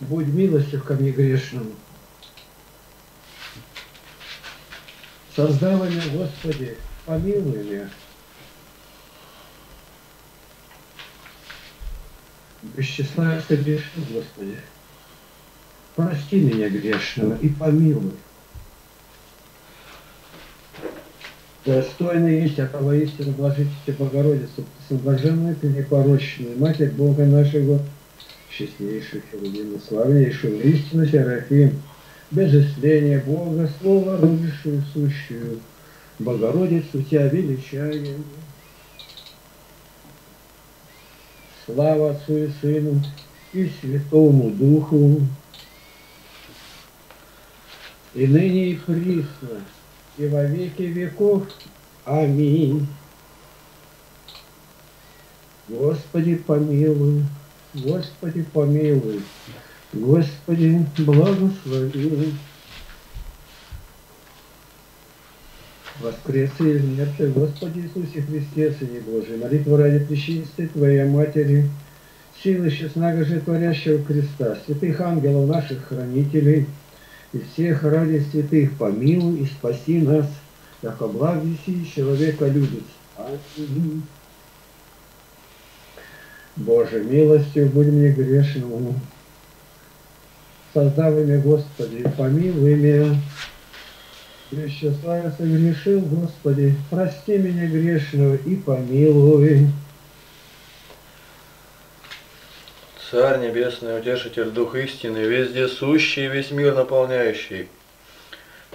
Будь милостив ко мне грешному. Создал меня, Господи, помилуй меня. Бесчестная грешен, Господи. Прости меня грешного и помилуй. Достойно есть, а воистину блажите Богородицу, блаженная ты непорочная, Матерь Бога нашего, честнейших и славнейшую истину Серафим, без исления Бога, Слово родившую сущую, Богородицу Тебя величаем. Слава Отцу и Сыну и Святому Духу, и ныне и присно, и во веки веков. Аминь. Господи, помилуй. Господи, помилуй, Господи, благослови. Воскресы из мертвых, Господи Иисусе Христе, Сыне Божий, молитва ради причистой Твоей Матери, силы честного творящего креста, святых ангелов наших хранителей, и всех ради святых помилуй и спаси нас, как облаги человека любит. Аминь. Боже, милостью будь мне грешному. Создав имя Господи, помилуй меня. Еще славя согрешил, Господи, прости меня грешного и помилуй. Царь Небесный, Утешитель, Дух истины, везде сущий, весь мир наполняющий,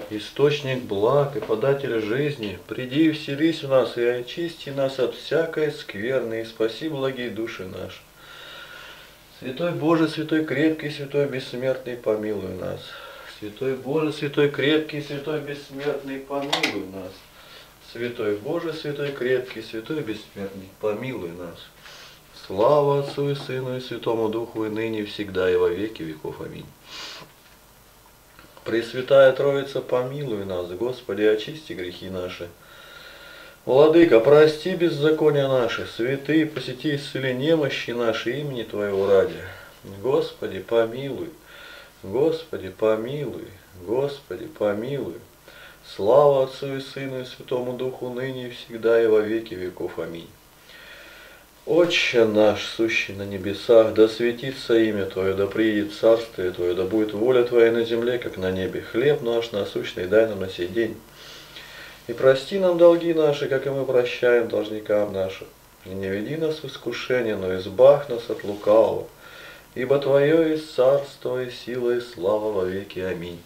Источник благ и податель жизни, приди и вселись в нас и очисти нас от всякой скверны, и спаси благие души наши. Святой Боже, святой крепкий, святой бессмертный, помилуй нас. Святой Боже, святой крепкий, святой бессмертный, помилуй нас. Святой Боже, святой крепкий, святой бессмертный, помилуй нас. Слава Отцу и Сыну и Святому Духу, и ныне, всегда, и во веки веков. Аминь. Пресвятая Троица, помилуй нас, Господи, очисти грехи наши. Владыка, прости беззакония наши, святые, посети исцели немощи наши имени Твоего ради. Господи, помилуй, Господи, помилуй, Господи, помилуй. Слава Отцу и Сыну и Святому Духу, ныне и всегда и во веки веков. Аминь. Отче наш, сущий на небесах, да светится имя Твое, да приедет царствие Твое, да будет воля Твоя на земле, как на небе. Хлеб наш насущный дай нам на сей день. И прости нам долги наши, как и мы прощаем должникам нашим. И не веди нас в искушение, но избавь нас от лукавого. Ибо Твое есть царство, и сила, и слава во веки. Аминь.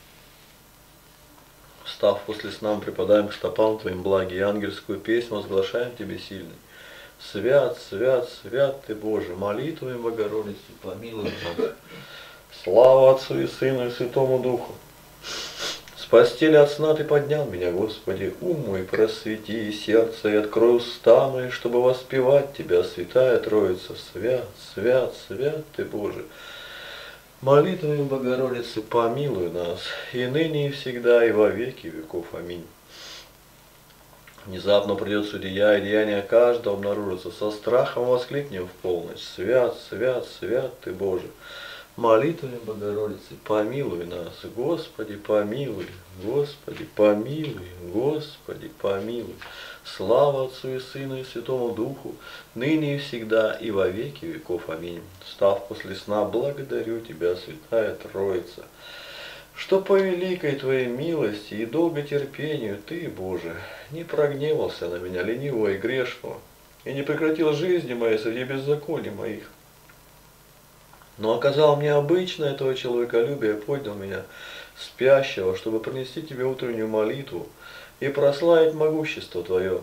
Встав после сна, припадаем к стопам Твоим благи и ангельскую песнь возглашаем Тебе сильный. Свят, свят, свят ты Боже, молитвами Богородицы, помилуй нас. Слава Отцу и Сыну и Святому Духу. С постели от сна ты поднял меня, Господи, ум мой просвети и сердце, и открой уста мои, чтобы воспевать Тебя, Святая Троица. Свят, свят, свят ты Боже. Молитвами Богородицы помилуй нас, и ныне, и всегда, и во веки веков. Аминь. Внезапно придет судья, и деяния каждого обнаружится. Со страхом воскликнем в полночь. Свят, свят, свят ты, Боже. Молитвами Богородицы, помилуй нас, Господи, помилуй, Господи, помилуй, Господи, помилуй. Слава Отцу и Сыну и Святому Духу, ныне и всегда, и во веки веков. Аминь. Став после сна, благодарю Тебя, Святая Троица что по великой Твоей милости и долготерпению Ты, Боже, не прогневался на меня, ленивого и грешного, и не прекратил жизни моей среди беззаконий моих, но оказал мне обычное Твое человеколюбие, поднял меня, спящего, чтобы принести Тебе утреннюю молитву и прославить могущество Твое,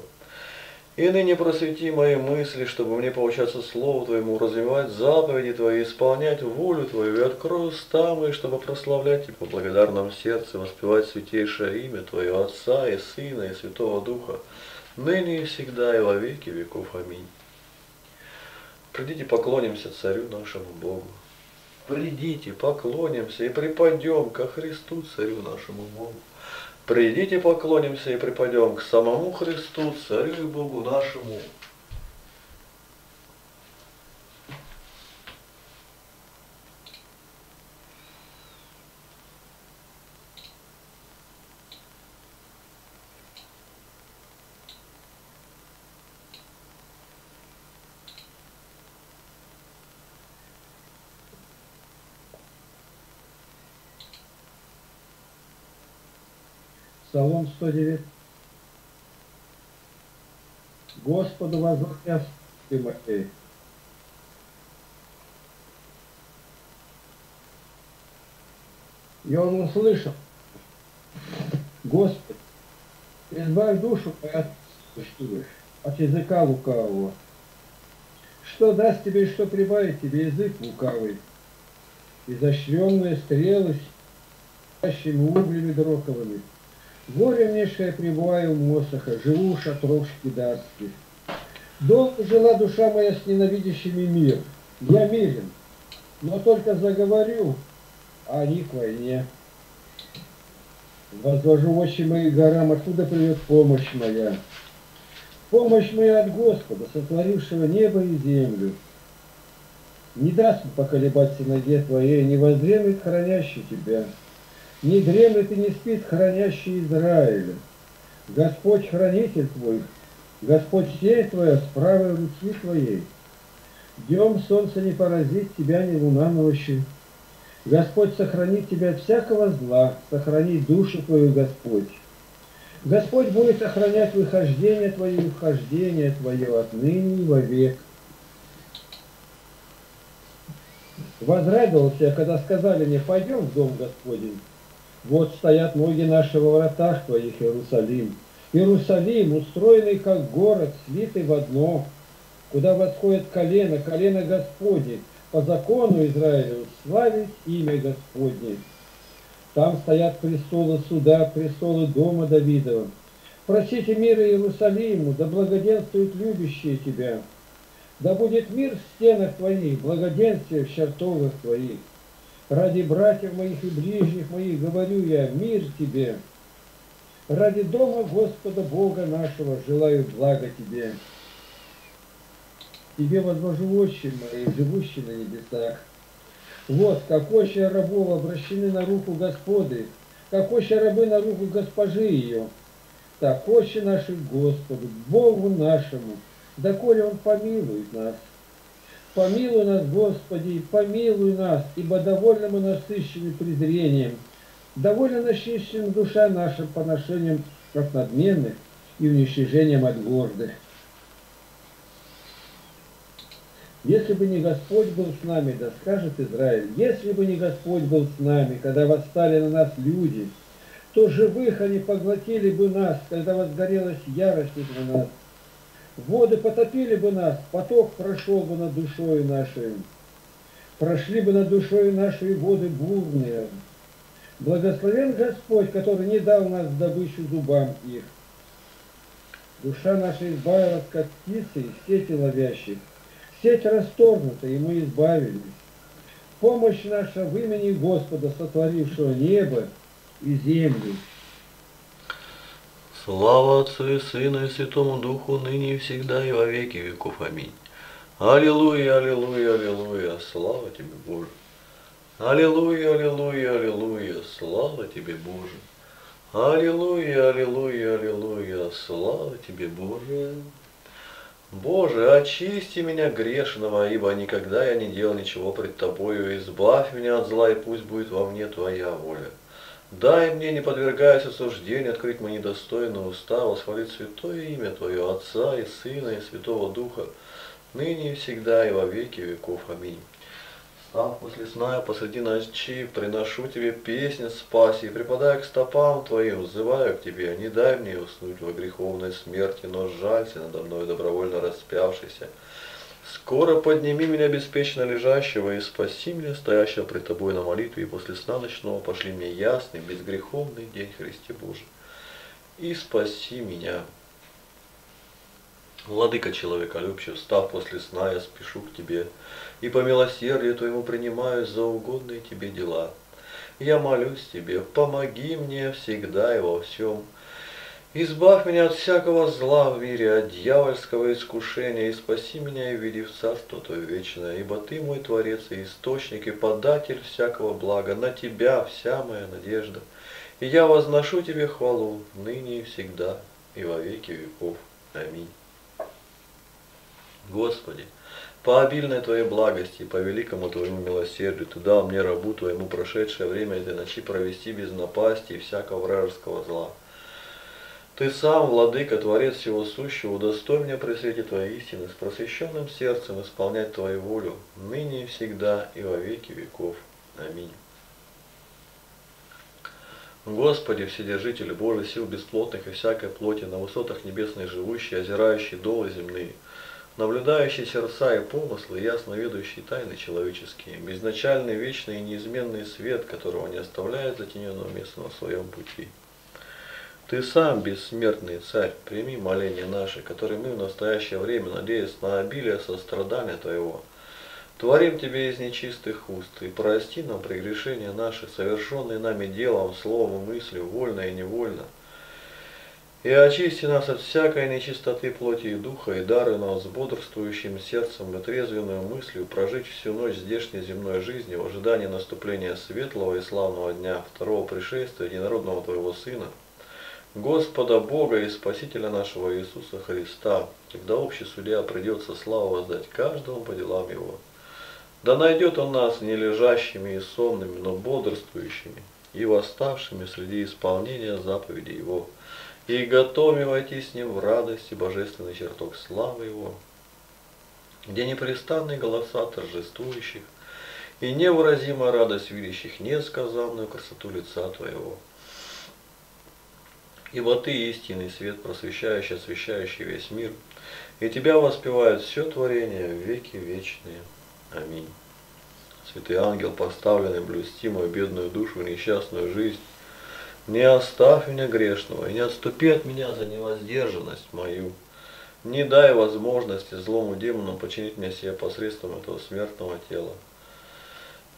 и ныне просвети мои мысли, чтобы мне получаться Слову Твоему, развивать заповеди Твои, исполнять волю Твою, и открой уста мои, чтобы прославлять Тебя в благодарном сердце, воспевать святейшее имя Твое, Отца и Сына и Святого Духа, ныне и всегда и во веки веков. Аминь. Придите, поклонимся Царю нашему Богу. Придите, поклонимся и припадем ко Христу, Царю нашему Богу. Придите, поклонимся и припадем к самому Христу, Царю и Богу нашему. Псалом 109. Господу возвратясь, Тимофей. И он услышал, Господи, избавь душу от, от языка лукавого. Что даст тебе и что прибавит тебе язык лукавый? Изощренные стрелы с углями дроковыми. Горе мне, что я пребываю в Мосоха, живу в шатров шкидарских. Долго жила душа моя с ненавидящими мир. Я мирен, но только заговорю, а они к войне. Возложу очи мои горам, откуда придет помощь моя. Помощь моя от Господа, сотворившего небо и землю. Не даст поколебаться ноге твоей, не воздремит хранящий тебя. Не дремлет и не спит хранящий Израиля. Господь хранитель твой, Господь сеть твоя с правой руки твоей. Днем солнце не поразит тебя, ни луна ночью. Господь сохранит тебя от всякого зла, сохранит душу твою Господь. Господь будет охранять выхождение твое и вхождение твое отныне и вовек. Возрадовался, когда сказали мне, пойдем в дом Господень. Вот стоят ноги наши во вратах твоих, Иерусалим. Иерусалим, устроенный как город, слитый в одно, куда восходит колено, колено Господне, по закону Израилю славить имя Господне. Там стоят престолы суда, престолы дома Давидова. Просите мира Иерусалиму, да благоденствуют любящие тебя. Да будет мир в стенах твоих, благоденствие в чертогах твоих. Ради братьев моих и ближних моих говорю я, мир тебе. Ради дома Господа Бога нашего желаю блага тебе. Тебе возложу очи мои, живущие на небесах. Вот, как очи рабов обращены на руку Господы, как очи рабы на руку госпожи ее. Так очи наши Господу, Богу нашему, доколе Он помилует нас. Помилуй нас, Господи, помилуй нас, ибо довольно мы насыщены презрением, довольно насыщена душа наша поношением от надменных и уничтожением от гордых. Если бы не Господь был с нами, да скажет Израиль, если бы не Господь был с нами, когда восстали на нас люди, то живых они поглотили бы нас, когда возгорелась ярость на нас. Воды потопили бы нас, поток прошел бы над душой нашей. Прошли бы над душой нашей воды бурные. Благословен Господь, который не дал нас добычу зубам их. Душа наша избавилась, как птицы сети ловящих. Сеть расторгнута, и мы избавились. Помощь наша в имени Господа, сотворившего небо и землю. Слава Отцу и Сыну и Святому Духу, ныне и всегда и во веки веков. Аминь. Аллилуйя, аллилуйя, аллилуйя, слава тебе, Боже. Аллилуйя, аллилуйя, аллилуйя, слава тебе, Боже. Аллилуйя, аллилуйя, аллилуйя, слава тебе, Боже. Боже, очисти меня грешного, ибо никогда я не делал ничего пред Тобою, избавь меня от зла, и пусть будет во мне Твоя воля. Дай мне, не подвергаясь осуждению, открыть мои недостойные уста, восхвалить святое имя Твое, Отца и Сына и Святого Духа, ныне и всегда и во веки веков. Аминь. Став после сна я посреди ночи, приношу Тебе песни спаси, и припадая к стопам Твоим, взываю к Тебе, не дай мне уснуть во греховной смерти, но жалься надо мной добровольно распявшийся. Скоро подними меня беспечно лежащего и спаси меня, стоящего пред Тобой на молитве, и после сна ночного пошли мне ясный, безгреховный день Христе Божий. И спаси меня. Владыка человеколюбчив, встав после сна, я спешу к Тебе, и по милосердию Твоему принимаю за угодные Тебе дела. Я молюсь Тебе, помоги мне всегда и во всем. Избавь меня от всякого зла в мире, от дьявольского искушения, и спаси меня и введи в царство Твое вечное, ибо Ты мой Творец и Источник, и податель всякого блага, на Тебя вся моя надежда. И я возношу Тебе хвалу ныне и всегда, и во веки веков. Аминь. Господи, по обильной Твоей благости и по великому Твоему милосердию Ты дал мне рабу Твоему прошедшее время этой ночи провести без напасти и всякого вражеского зла. Ты сам, Владыка, Творец всего сущего, удостой меня при свете Твоей истины, с просвещенным сердцем исполнять Твою волю, ныне и всегда и во веки веков. Аминь. Господи, Вседержитель Божий, сил бесплотных и всякой плоти, на высотах небесной живущий, озирающий долы земные, наблюдающий сердца и помыслы, ясно ведущий тайны человеческие, безначальный, вечный и неизменный свет, которого не оставляет затененного места на своем пути. Ты сам, бессмертный царь, прими моления наши, которые мы в настоящее время, надеясь на обилие сострадания Твоего, творим Тебе из нечистых уст, и прости нам прегрешения наши, совершенные нами делом, словом, мыслью, вольно и невольно, и очисти нас от всякой нечистоты плоти и духа, и дары нас с бодрствующим сердцем и трезвенную мыслью прожить всю ночь здешней земной жизни в ожидании наступления светлого и славного дня, второго пришествия единородного Твоего Сына, Господа Бога и Спасителя нашего Иисуса Христа, когда общий судья придется славу воздать каждому по делам его. Да найдет он нас не лежащими и сонными, но бодрствующими и восставшими среди исполнения заповедей его, и готовыми войти с ним в радость и божественный чертог славы его, где непрестанные голоса торжествующих и невыразимая радость видящих несказанную красоту лица Твоего. Ибо Ты истинный свет, просвещающий, освещающий весь мир, и Тебя воспевают все творение в веки вечные. Аминь. Святый ангел, поставленный блюсти мою бедную душу, несчастную жизнь, не оставь меня грешного, и не отступи от меня за невоздержанность мою. Не дай возможности злому демону починить мне себе посредством этого смертного тела.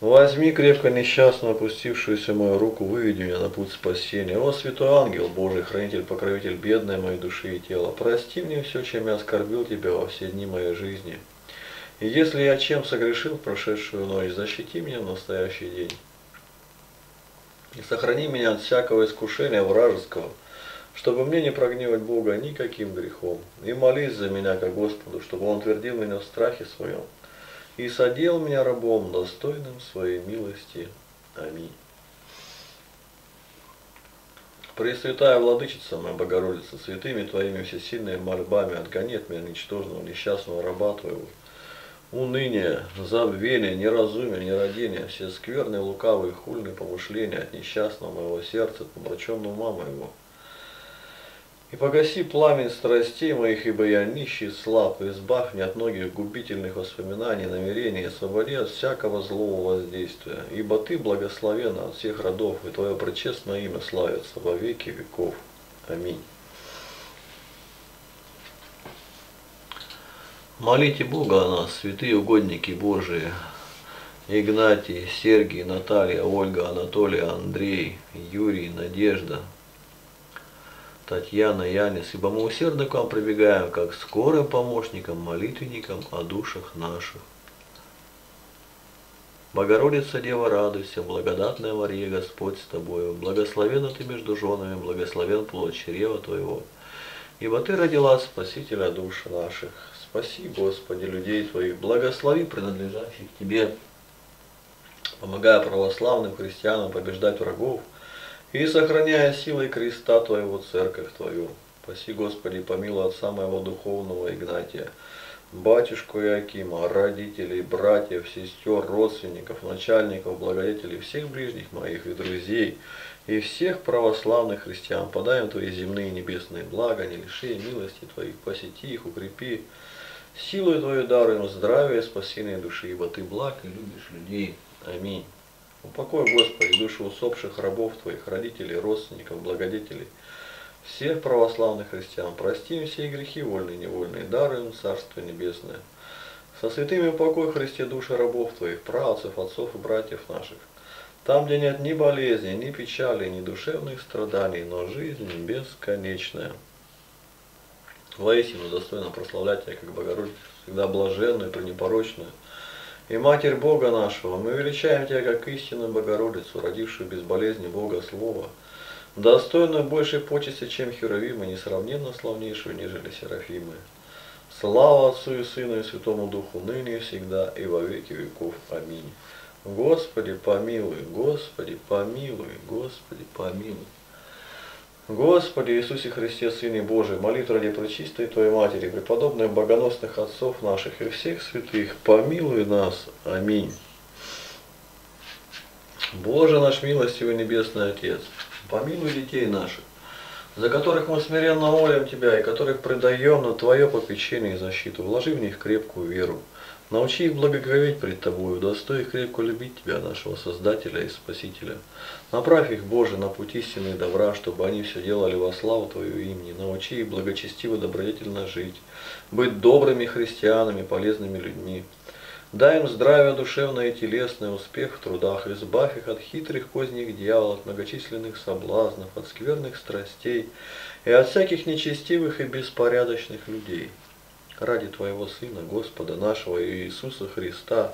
Возьми крепко несчастную опустившуюся мою руку, выведи меня на путь спасения. О, святой ангел Божий, хранитель, покровитель бедной моей души и тела, прости мне все, чем я оскорбил тебя во все дни моей жизни. И если я чем согрешил в прошедшую ночь, защити меня в настоящий день. И сохрани меня от всякого искушения вражеского, чтобы мне не прогневать Бога никаким грехом. И молись за меня, как Господу, чтобы Он твердил меня в страхе своем и содел меня рабом, достойным своей милости. Аминь. Пресвятая Владычица моя Богородица, святыми Твоими всесильными мольбами отгони от меня ничтожного, несчастного раба Твоего, уныние, забвение, неразумие, нерадение, все скверные, лукавые, хульные помышления от несчастного моего сердца, от помраченного ума моего, и погаси пламень страстей моих, ибо я нищий, слаб, избавь меня от многих губительных воспоминаний, намерений, освободи от всякого злого воздействия. Ибо Ты благословен от всех родов, и Твое пречестное имя славится во веки веков. Аминь. Молите Бога о нас, святые угодники Божии, Игнатий, Сергий, Наталья, Ольга, Анатолий, Андрей, Юрий, Надежда, Татьяна, Янис, ибо мы усердно к вам прибегаем, как скорым помощникам, молитвенникам о душах наших. Богородица Дева, радуйся, благодатная Мария, Господь с тобою, благословена ты между женами, благословен плод чрева твоего, ибо ты родила Спасителя душ наших. Спаси, Господи, людей твоих, благослови принадлежащих тебе, помогая православным христианам побеждать врагов, и сохраняя силой креста Твоего церковь Твою. Спаси, Господи, помилуй отца моего духовного Игнатия, батюшку Иакима, родителей, братьев, сестер, родственников, начальников, благодетелей, всех ближних моих и друзей, и всех православных христиан. Подаем Твои земные и небесные блага, не лиши милости Твоих, посети их, укрепи. Силой Твою даруем здравие, спасение души, ибо Ты благ и любишь людей. Аминь. Упокой, Господи, души усопших рабов Твоих, родителей, родственников, благодетелей, всех православных христиан. Прости им все грехи, вольные и невольные, даруй им Царство Небесное. Со святыми упокой Христе души рабов Твоих, правцев, отцов и братьев наших. Там, где нет ни болезни, ни печали, ни душевных страданий, но жизнь бесконечная. Воистину достойно прославлять Тебя, как Богородицу, всегда блаженную и пренепорочную, и Матерь Бога нашего, мы величаем Тебя как истинную Богородицу, родившую без болезни Бога Слова, достойную большей почести, чем Херовимы, несравненно славнейшую, нежели Серафимы. Слава Отцу и Сыну и Святому Духу, ныне и всегда, и во веки веков. Аминь. Господи, помилуй, Господи, помилуй, Господи, помилуй. Господи Иисусе Христе, Сыне Божий, молитву ради Пречистой Твоей Матери, преподобных богоносных отцов наших и всех святых, помилуй нас. Аминь. Боже наш милостивый Небесный Отец, помилуй детей наших, за которых мы смиренно молим Тебя и которых предаем на Твое попечение и защиту. Вложи в них крепкую веру. Научи их благоговеть пред Тобою, удостой их крепко любить Тебя, нашего Создателя и Спасителя. Направь их, Боже, на путь истины и добра, чтобы они все делали во славу Твою имени. Научи их благочестиво, добродетельно жить, быть добрыми христианами, полезными людьми. Дай им здравие душевное и телесное, успех в трудах, избавь их от хитрых козней дьявола, от многочисленных соблазнов, от скверных страстей и от всяких нечестивых и беспорядочных людей ради Твоего Сына, Господа нашего Иисуса Христа,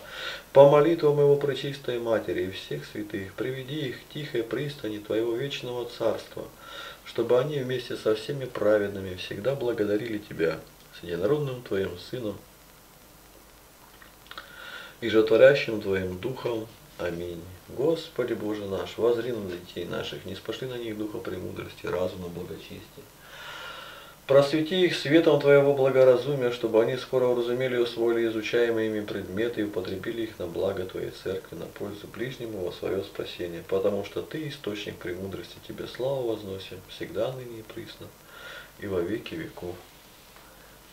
по молитвам Его Пречистой Матери и всех святых, приведи их к тихой пристани Твоего вечного Царства, чтобы они вместе со всеми праведными всегда благодарили Тебя, с единородным Твоим Сыном и жатворящим Твоим Духом. Аминь. Господи Боже наш, возри на детей наших, не спошли на них духа премудрости, разума, благочестия. Просвети их светом Твоего благоразумия, чтобы они скоро уразумели и усвоили изучаемые ими предметы и употребили их на благо Твоей Церкви, на пользу ближнему во свое спасение, потому что Ты источник премудрости, Тебе славу возносим, всегда, ныне и присно, и во веки веков.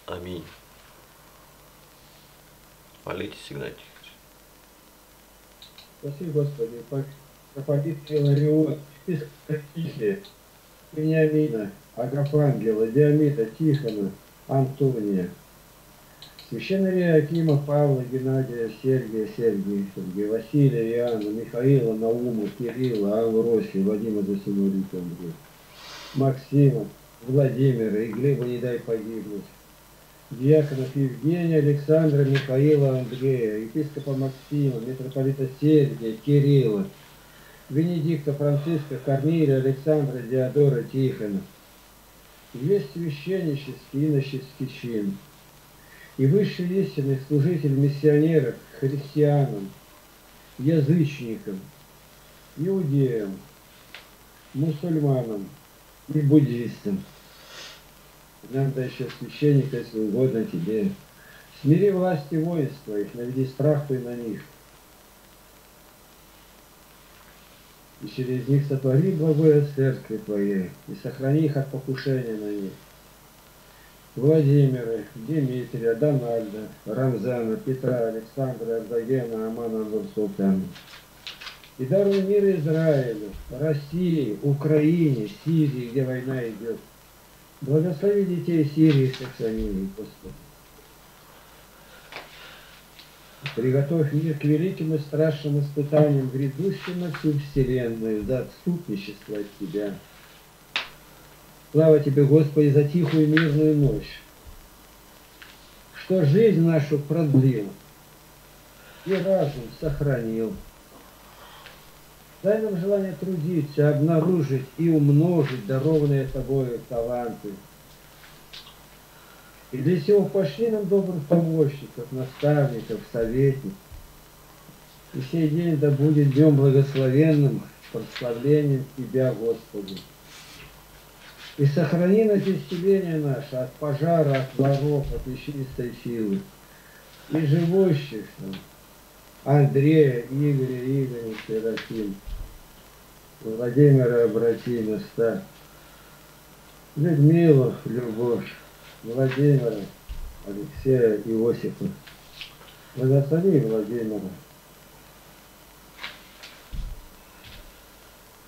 Аминь. Молитесь, Игнатий. Спаси, Господи, пропадит Иларион, Тихе, Вениамина, Агафангела, Диамита, Тихона, Антония, Священнория Акима, Павла, Геннадия, Сергия, Сергия, Сергия, Василия, Иоанна, Михаила, Наума, Кирилла, Авросия, Вадима Досинурика, Максима, Владимира и Глеба не дай погибнуть. Диаконов Евгения, Александра, Михаила, Андрея, епископа Максима, митрополита Сергия, Кирилла, Венедикта Франциска, Корнилия, Александра, Диодора, Тихона. Весь священнический и иноческий чин. И высший истинный служитель миссионеров, христианам, язычникам, иудеям, мусульманам и буддистам. Нам дай еще священника, если угодно тебе. Смири власти воинств твоих, наведи страх твой на них. И через них сотвори благое церкви твоей, и сохрани их от покушения на них. Владимира, Дмитрия, Дональда, Рамзана, Петра, Александра, Ардагена, Амана, Нурсултана. И даруй мир Израилю, России, Украине, Сирии, где война идет. Благослови детей Сирии, сохрани Господи. Приготовь мир к великим и страшным испытаниям, грядущим на всю вселенную, за отступничество от Тебя. Слава Тебе, Господи, за тихую мирную ночь, что жизнь нашу продлил и разум сохранил. Дай нам желание трудиться, обнаружить и умножить дарованные Тобою таланты. И для сего пошли нам добрых помощников, наставников, советников. И сей день да будет днем благословенным, прославлением Тебя, Господи. И сохрани нас исцеление наше от пожара, от воров, от нечистой силы. И живущих там, Андрея, Игоря, Игоря, Серафим, Владимира Обратимоста, Людмилу, Любовь, Владимира, Алексея, Иосифа. Благослови Владимира.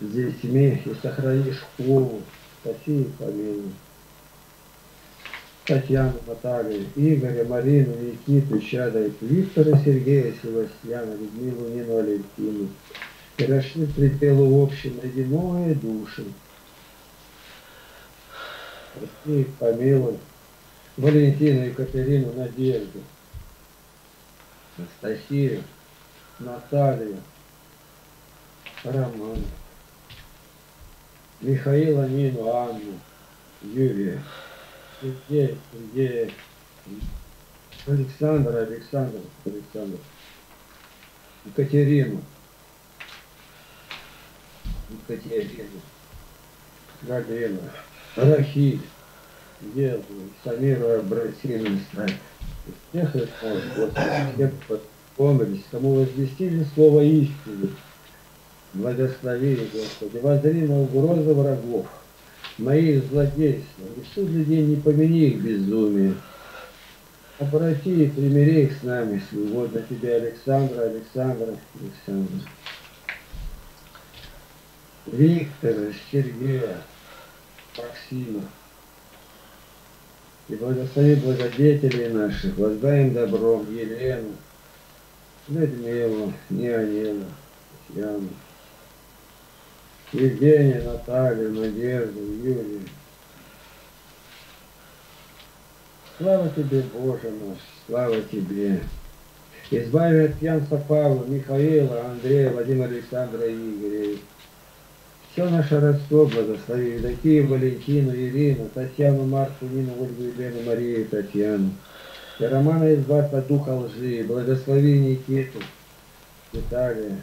С детьми и сохрани школу. Спаси и помилуй. Татьяну, Наталью, Игоря, Марину, Никиту, Чада, Виктора, Сергея, Севастьяна, Людмилу, Нину, Алевтину. И расшли пределу общем ледяное души. Прости, помилуй. Валентину, Екатерину, Надежду, Анастасию, Наталью, Романа, Михаила, Нину, Анну, Юрия, Сергея, Сергея, Александра, Александр, Александр, Екатерину, Екатерину, Галина, Рахиль, Еду, Самира, Абрасина, всех исполнил, Господи, всех помолись, кому возвестили слово истины. Благослови, Господи, возри на угрозы врагов, моих злодейств, и суд людей не помяни их безумие. Обрати и примири их с нами, если угодно тебе, Александра, Александра, Александра. Виктора, Сергея, Максима. И благослови благодетелей наших, воздай им добром Елену, Людмилу, Неонину, Татьяну, Евгения, Наталью, Надежду, Юрию. Слава тебе, Боже наш, слава тебе. Избави от пьянства Павла, Михаила, Андрея, Владимира Александра и Игоря. Все наше родство благослови. Евдокию, Валентину, Ирину, Татьяну, Марку, Нину, Ольгу, Елену, Марию, Татьяну. И Романа избавь от духа лжи. Благослови Никиту, Виталия.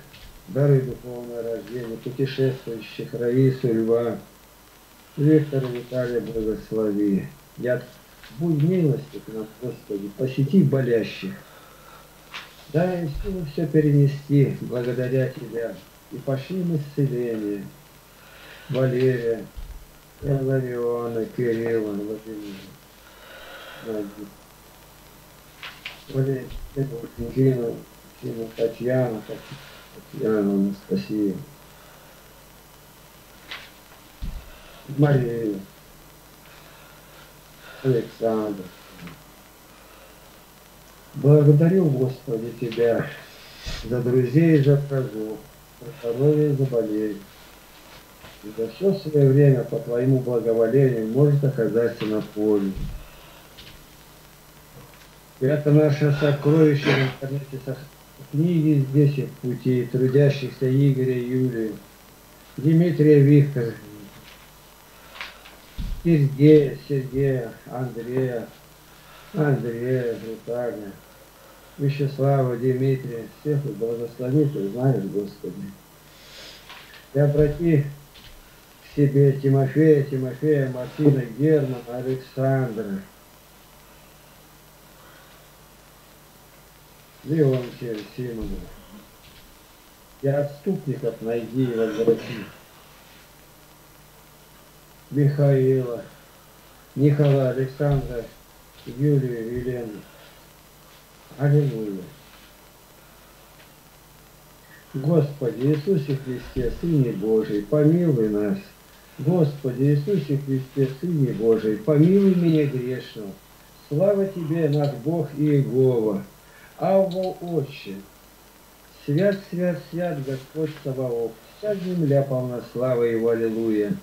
Дары духовное рождение, путешествующих, Раису, Льва. Виктора Виталия благослови. Я будь милости к нам, Господи, посети болящих. Дай силу все перенести благодаря Тебя. И пошли мы исцеление. Валерия, Илариона, Кирилла, Владимира. Валерия, Кирилла, Татьяна, Татьяна, Анастасия. Мария, Александр. Благодарю, Господи, Тебя за друзей, за врагов, за здоровье, за болезнь. И за все свое время по Твоему благоволению может оказаться на. И это наше сокровище в интернете, книги здесь в пути, трудящихся Игоря Юлии, Дмитрия Виктора, Сергея, Сергея, Андрея, Андрея, Виталия, Вячеслава, Дмитрия, всех благослови, ты знаешь, Господи. И обрати к себе Тимофея, Тимофея, Мартина, Германа, Александра, Леонтия, Симона. И отступников найди и возврати. Михаила, Николая, Александра, Юлию, Елену. Аллилуйя. Господи Иисусе Христе, Сыне Божий, помилуй нас. Господи Иисусе Христе, Сыне Божий, помилуй меня грешного. Слава Тебе, наш Бог Иегова. Авво Отче, свят, свят, свят Господь Саваоф, вся земля полна славы Его, Аллилуйя.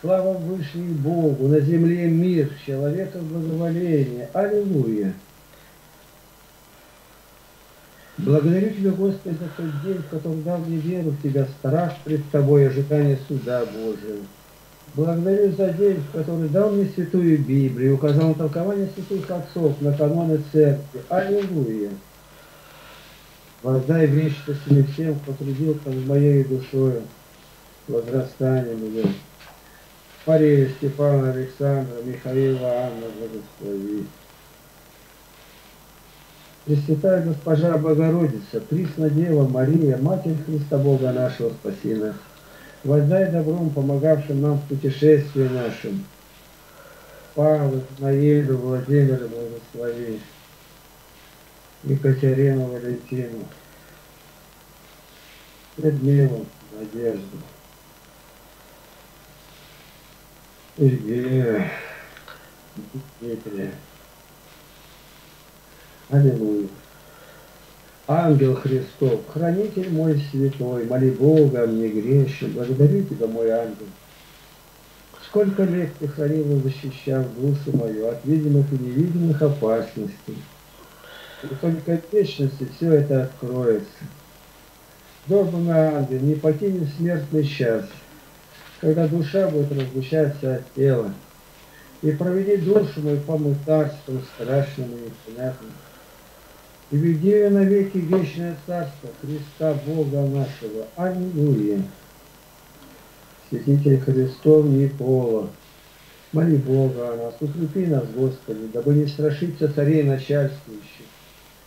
Слава Вышний Богу, на земле мир, человека благоволение, Аллилуйя. Благодарю Тебя, Господи, за тот день, в котором дал мне веру в Тебя, страх пред Тобой, ожидание суда Божьего. Благодарю за день, в который дал мне Святую Библию, указал на толкование святых отцов, на каноны церкви. Аллилуйя! Воздай гречественно всем, кто трудился над моей душою, возрастанием ее. Мария, Степана, Александра, Михаила, Анна, благослови. Пресвятая Госпожа Богородица, Присна Дева Мария, Матерь Христа Бога нашего, спаси нас. Воздай добром, помогавшим нам в путешествии нашем. Павлу, Наилю, Владимира, благослови. Екатерину, Валентину. Людмилу, Надежду. Сергея, Дмитрия. Аллилуйя. Ангел Христов, хранитель мой святой, моли Бога мне грешен, благодарю Тебя, мой ангел. Сколько лет Ты хранил и защищал душу мою от видимых и невидимых опасностей. И только в вечности все это откроется. Добрый ангел, не покинет смертный час, когда душа будет разлучаться от тела, и проведи душу мою по мытарству страшному и непонятному и веди ее навеки вечное царство Христа Бога нашего. Аллилуйя. святитель Христов Никола. Моли Бога о нас, укрепи нас, Господи, дабы не страшиться царей начальствующих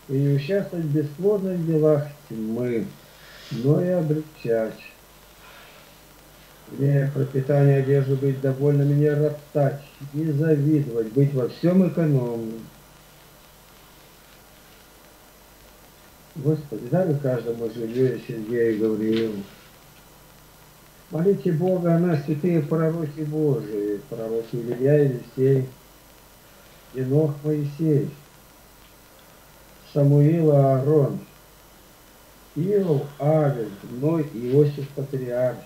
и не участвовать в бесплодных делах тьмы, но и облегчать. Мне пропитание одежды быть довольным, не роптать, не завидовать, быть во всем экономным. Господи, дай каждому жилье Сергею Гавриилу. Молите Бога о нас, святые пророки Божии, пророки Илья и Елисей, Енох Моисей, Самуил Аарон, Иов Авель, Ной Иосиф Патриарх,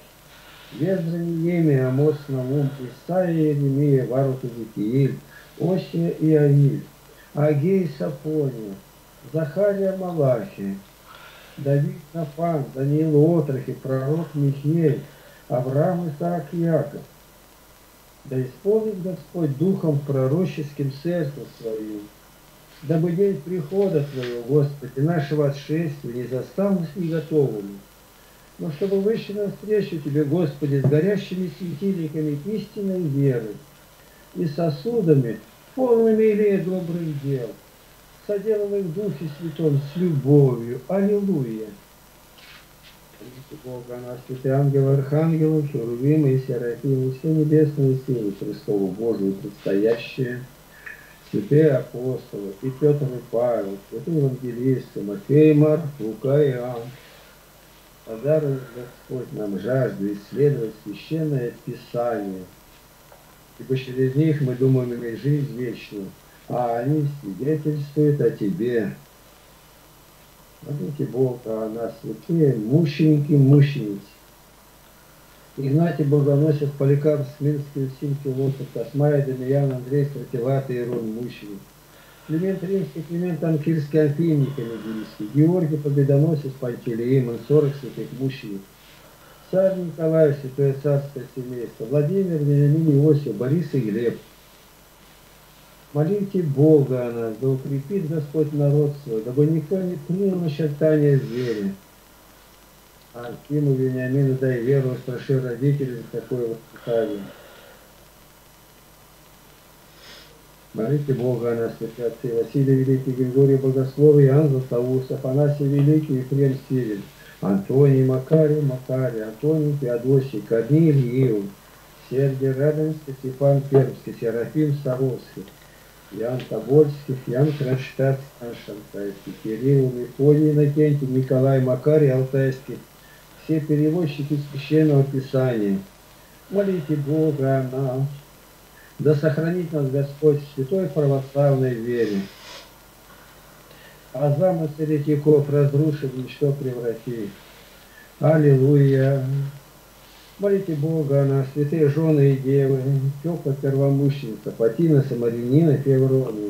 Ездра Неемия, Амос Наум, Исаия Еремия, Варут Иезекииль, Осия и Аиль, Агей Сафония, Захария Малахи, Давид Нафан, Даниил Отрохи, пророк Михеев, Авраам, Исаак Яков. Да исполнит Господь духом пророческим сердце своим, дабы день прихода Твоего, Господи, нашего отшествия не застал нас не готовыми, но чтобы вышли навстречу Тебе, Господи, с горящими светильниками истинной веры и сосудами, полными или добрых дел, соделанных в Духе Святом с любовью. Аллилуйя! Бога нас, святые ангелы, архангелы, херувимы и серафимы, все небесные силы Христову Божию предстоящие, святые апостолы, и Петр и Павел, святые евангелисты, Матфей, Марк, Лука и Иоанн, подарует Господь нам жажду исследовать Священное Писание, ибо через них мы думаем иметь жизнь вечную, а они свидетельствуют о Тебе. Молите Бога о нас, святые мученики, мученицы. Игнатий Богоносец, Поликарп, Смирский, Симки, Лосов, Космая, Демьян, Андрей, Стратилат, Ирон, мученик. Климент Римский, Климент Анкирский, Алфимник, Эмигильский, Георгий Победоносец, Пантелеимон, 40 святых мучеников. Царь Николай, Святое Царское семейство, Владимир, Вениамин, Иосиф, Борис и Глеб. Молите Бога о нас, да укрепит Господь народ свой, дабы никто не принял начертания зверя. Артиму, Вениамину дай веру, страши родителей за такое воспитание. Молите Бога о нас, святые отцы, Василий Великий, Григорий Богослов, Иоанн Златоуст, Афанасий Великий, Ефрем Сирин, Антоний Макарий, Макарий, Антоний Феодосий, Корнилий Иов, Сергий Радонский, Степан Пермский, Серафим Саровский, Ян Тобольский, Ян Кронштадт, Шантайский, Кирилл, Мефодий Иннокентий, Николай Макарий Алтайский, все переводчики Священного Писания. Молите Бога о нас, да сохранит нас Господь в святой православной вере. А замысл еретиков разрушив, ничто преврати. Аллилуйя! Молите Бога о нас, святые жены и девы, Тёпа первомученица, Патина, Самаринина, Феврония,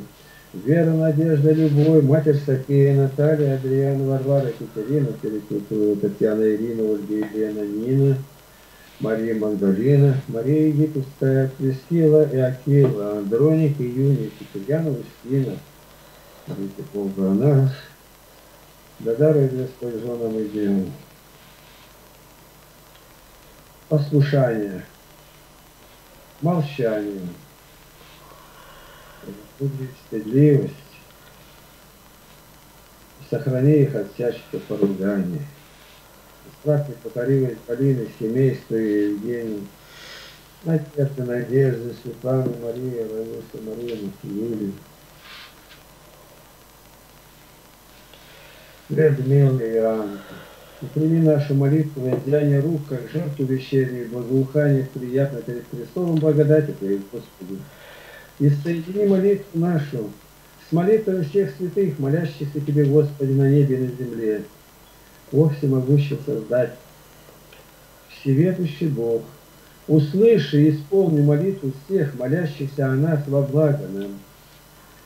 Вера, Надежда, Любовь, Матерь София, Наталья, Адриана, Варвара, Екатерина, Перекутова, Татьяна, Ирина, Ольга, Елена, Нина, Мария Магдалина, Мария Египетская, Прескила и Акила, Андроник и Юник, Татьяна Устина. Молите Бога нас, да дарует Господь женам и девам послушание, молчание, стыдливость, сохрани их от всяческого поругания. Страх не покоривает Полины, семейства и Евгений, Надежда, Надежда, Светлана, Мария, Раиса, Марина, Юлия. Людмила и Анка. И прими нашу молитву и отделяние рук, как жертву вечерней, благоухание приятно перед Христовым благодати Твоей, Господи. И соедини молитву нашу с молитвой всех святых, молящихся Тебе, Господи, на небе и на земле. О, всемогущий Создатель, всеведущий Бог, услыши и исполни молитву всех, молящихся о нас во благо нам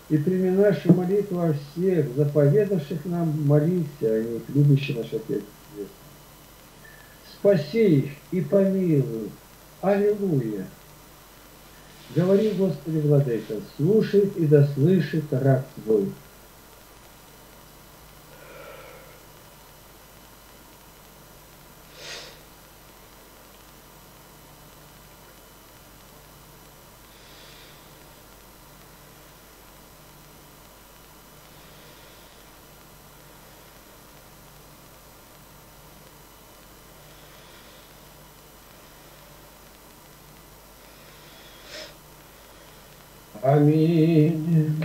и прими нашу молитву о всех, заповедавших нам молиться о них, любящий наш Отец Спаси их и помилуй. Аллилуйя. Говори, Господи, Владыка, слушает и дослышит раб Твой. Аминь.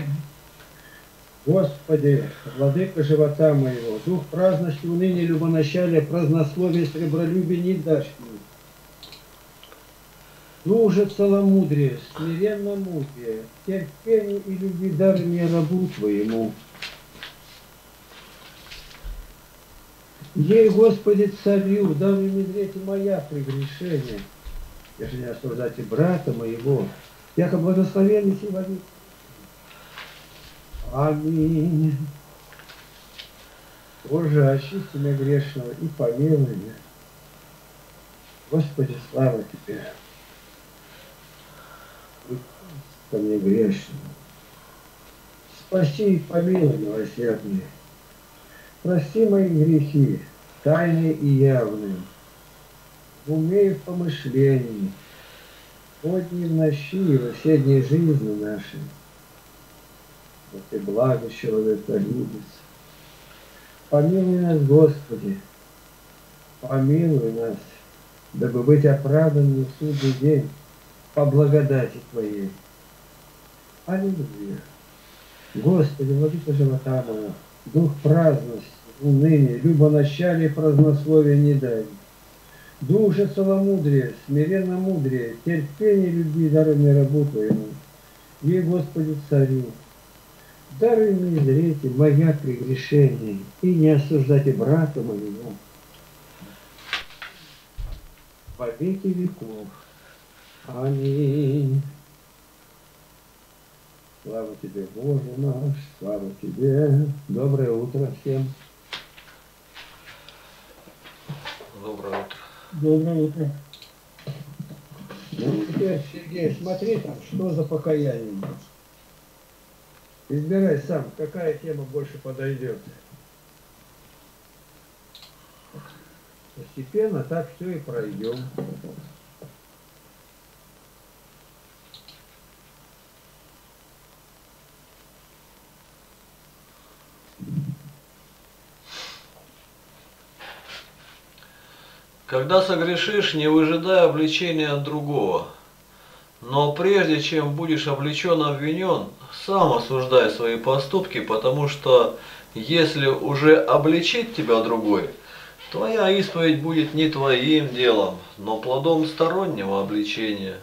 Господи, владыка живота моего, дух праздности, уныния, любоначалия, празднословия, сребролюбия не дашь мне. Служа целомудрие, смиренно мудрее, терпение и любви дар мне рабу Твоему. Ей, Господи, царю, даруй медведь моя прегрешение, не осуждайте брата моего, яко благословенный сегодня. Аминь. Боже, очисти меня грешного и помилуй меня. Господи, слава Тебе. Ко мне грешному. Спаси и помилуй милосердный. Прости мои грехи, тайные и явные, в уме и в помышлении, подни в ночи и во все дни жизни нашей. Вот и благо человеколюбец. Помилуй нас, Господи, помилуй нас, дабы быть оправданным в судный день по благодати Твоей. Аллилуйя. Господи, владыка живота моего, дух праздности, уныния, любоначалия и празднословия не дай. Душа целомудрия, смиренно мудрее, терпение любви, даруй мне работу ему. Ей, Господи, царю, даруй мне зрите моя прегрешение, и не осуждайте брата моего. Во веки веков. Аминь. Слава тебе, Боже наш, слава тебе. Доброе утро всем. Доброе утро. Доброе утро. Ну, теперь, Сергей, смотри там, что за покаяние. Избирай сам, какая тема больше подойдет. Постепенно так все и пройдем. Когда согрешишь, не выжидай обличения от другого. Но прежде чем будешь обличен обвинен, сам осуждай свои поступки, потому что если уже обличит тебя другой, твоя исповедь будет не твоим делом, но плодом стороннего обличения.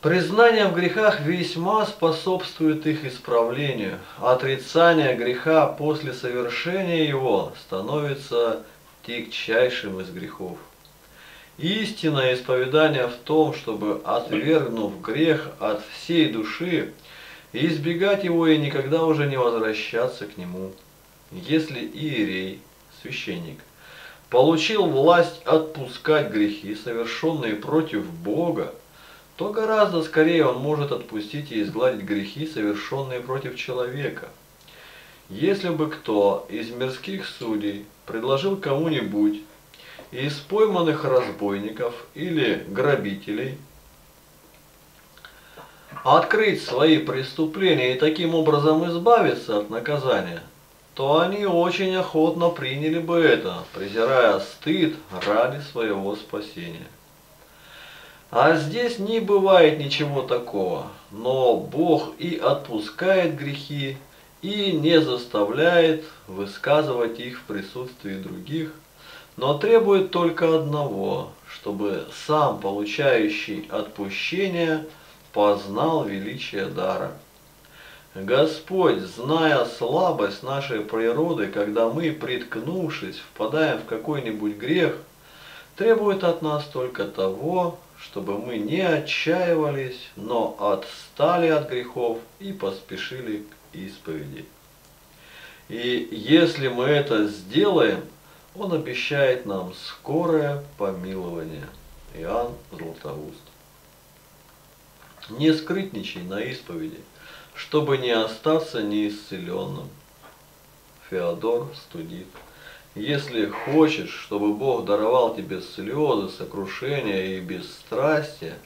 Признание в грехах весьма способствует их исправлению. Отрицание греха после совершения его становится тягчайшим из грехов. Истинное исповедание в том, чтобы, отвергнув грех от всей души, избегать его и никогда уже не возвращаться к нему. Если иерей, священник, получил власть отпускать грехи, совершенные против Бога, то гораздо скорее он может отпустить и изгладить грехи, совершенные против человека. Если бы кто из мирских судей предложил кому-нибудь из пойманных разбойников или грабителей открыть свои преступления и таким образом избавиться от наказания, то они очень охотно приняли бы это, презирая стыд ради своего спасения. А здесь не бывает ничего такого, но Бог и отпускает грехи, и не заставляет высказывать их в присутствии других, но требует только одного, чтобы сам получающий отпущение познал величие дара. Господь, зная слабость нашей природы, когда мы, приткнувшись, впадаем в какой-нибудь грех, требует от нас только того, чтобы мы не отчаивались, но отстали от грехов и поспешили к исповеди. И если мы это сделаем, Он обещает нам скорое помилование. Иоанн Златоуст. Не скрытничай на исповеди, чтобы не остаться неисцеленным. Феодор Студит. Если хочешь, чтобы Бог даровал тебе слезы, сокрушения и бесстрастие,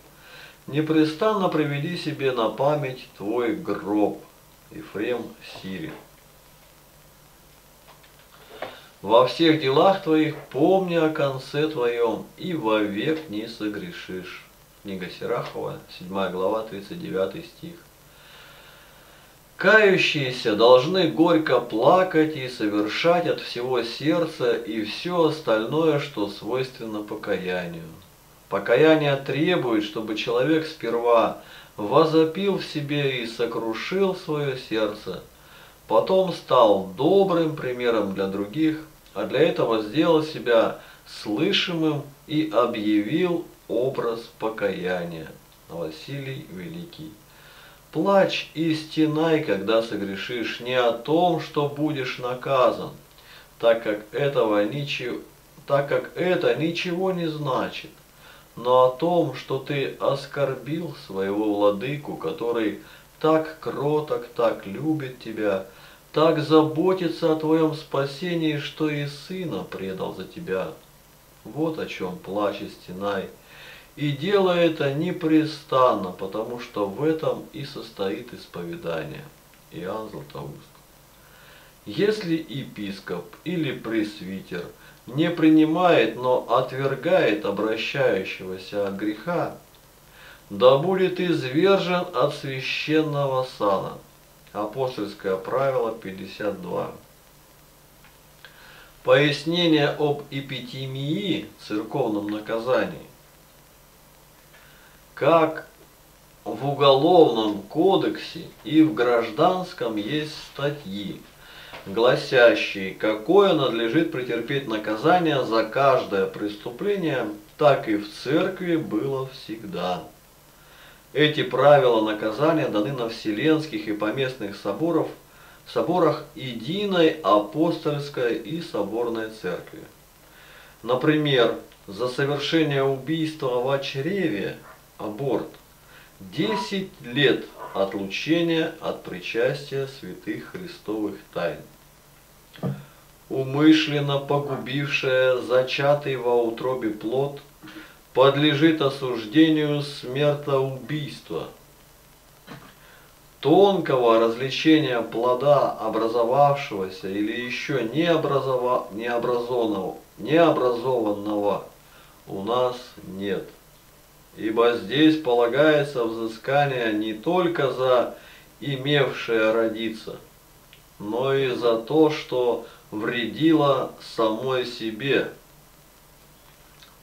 непрестанно приведи себе на память твой гроб, Ефрем Сирин. Во всех делах твоих помни о конце твоем, и вовек не согрешишь. Книга Сирахова, 7 глава, 39 стих. Кающиеся должны горько плакать и совершать от всего сердца и все остальное, что свойственно покаянию. Покаяние требует, чтобы человек сперва возопил в себе и сокрушил свое сердце, потом стал добрым примером для других, а для этого сделал себя слышимым и объявил образ покаяния. Василий Великий. Плачь и стенай, когда согрешишь, не о том, что будешь наказан, так как, этого ничего, так как это ничего не значит, но о том, что ты оскорбил своего владыку, который так кроток, так любит тебя, так заботится о твоем спасении, что и сына предал за тебя. Вот о чем плачь и стенай. И делай это непрестанно, потому что в этом и состоит исповедание. Иоанн Златоуст. Если епископ или пресвитер не принимает, но отвергает обращающегося от греха, да будет извержен от священного сана. Апостольское правило 52. Пояснение об эпитемии, церковном наказании. Как в Уголовном кодексе и в Гражданском есть статьи, гласящие, какое надлежит претерпеть наказание за каждое преступление, так и в церкви было всегда. Эти правила наказания даны на Вселенских и поместных соборах, соборах единой апостольской и соборной церкви. Например, за совершение убийства в чреве, аборт, 10 лет отлучения от причастия святых христовых тайн. Умышленно погубившая зачатый во утробе плод – подлежит осуждению смертоубийства. Тонкого развлечения плода, образовавшегося или еще не, образова, не, образованного, не образованного, у нас нет. Ибо здесь полагается взыскание не только за имевшее родиться, но и за то, что вредило самой себе,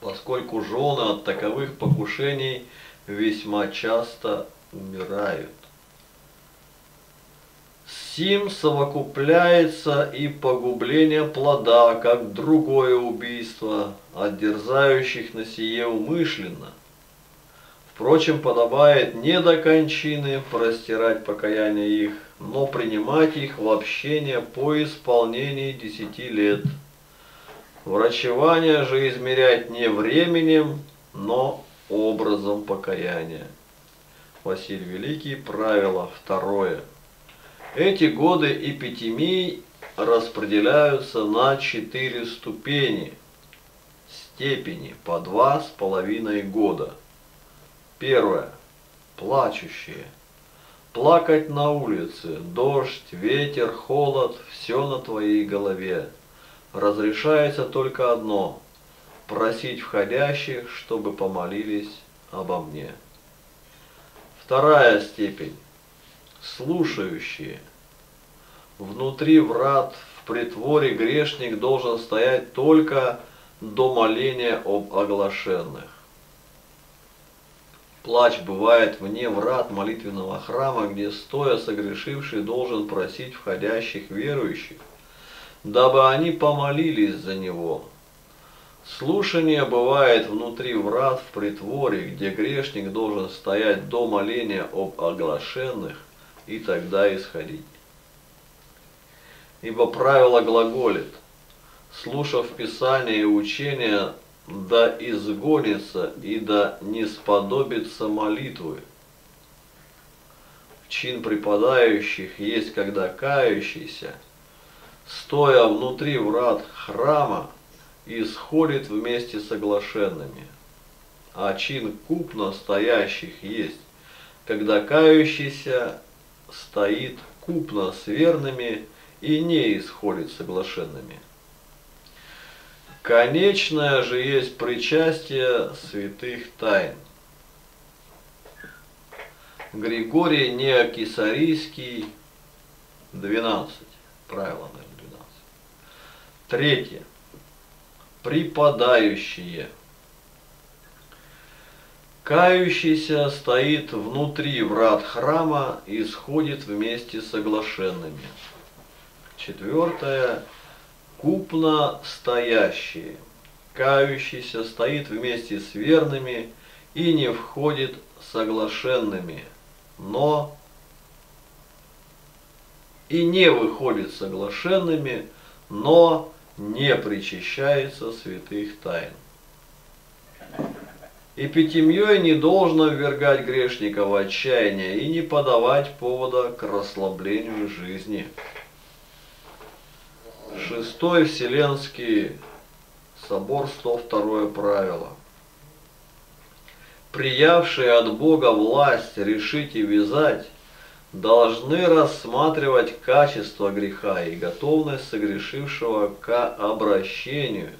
поскольку жены от таковых покушений весьма часто умирают. Сим совокупляется и погубление плода, как другое убийство, от дерзающих на сие умышленно. Впрочем, подобает не до кончины простирать покаяние их, но принимать их в общение по исполнении десяти лет – Врачевание же измерять не временем, но образом покаяния. Василий Великий, правило второе. Эти годы эпитемий распределяются на четыре ступени, степени по два с половиной года. Первое. Плачущие. Плакать на улице, дождь, ветер, холод, все на твоей голове разрешается только одно – просить входящих, чтобы помолились обо мне. Вторая степень – слушающие. Внутри врат в притворе грешник должен стоять только до моления об оглашенных. Плач бывает вне врат молитвенного храма, где стоя согрешивший должен просить входящих верующих, дабы они помолились за него. Слушание бывает внутри врат в притворе, где грешник должен стоять до моления об оглашенных и тогда исходить. Ибо правило глаголит, слушав Писание и учение, да изгонится и да не сподобится молитвы. Чин преподающих есть, когда кающийся – стоя внутри врат храма, исходит вместе с оглашенными. А чин купно стоящих есть, когда кающийся стоит купно с верными и не исходит с оглашенными. Конечное же есть причастие святых тайн. Григорий Неокисарийский 12. Правило номер 12. Третье. Припадающие. Кающийся стоит внутри врат храма и сходит вместе с оглашенными. Четвертое. Купно стоящие. Кающийся стоит вместе с верными и не входит с оглашенными, но и не выходит соглашенными, но не причащается святых тайн. И пятимьей не должно ввергать грешника в отчаяние и не подавать повода к расслаблению жизни. Шестой Вселенский собор 102 правило. Приявшие от Бога власть решить и вязать, должны рассматривать качество греха и готовность согрешившего к обращению,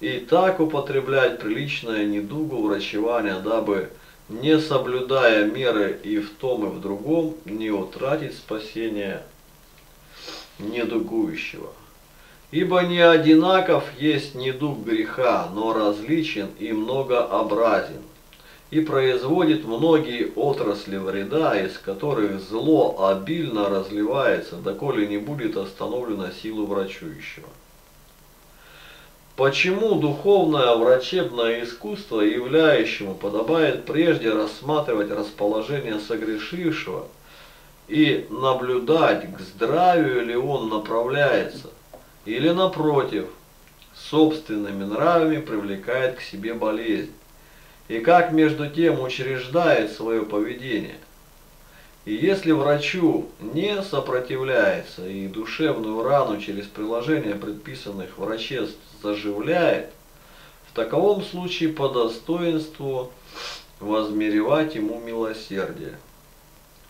и так употреблять приличное недугу врачевания, дабы, не соблюдая меры и в том и в другом, не утратить спасение недугующего. Ибо не одинаков есть недуг греха, но различен и многообразен – и производит многие отрасли вреда, из которых зло обильно разливается, доколе не будет остановлена силу врачующего. Почему духовное врачебное искусство, являющему подобает прежде рассматривать расположение согрешившего и наблюдать, к здравию ли он направляется, или напротив, собственными нравами привлекает к себе болезнь? и как между тем учреждает свое поведение. И если врачу не сопротивляется и душевную рану через приложение предписанных врачеств заживляет, в таковом случае по достоинству возмеревать ему милосердие.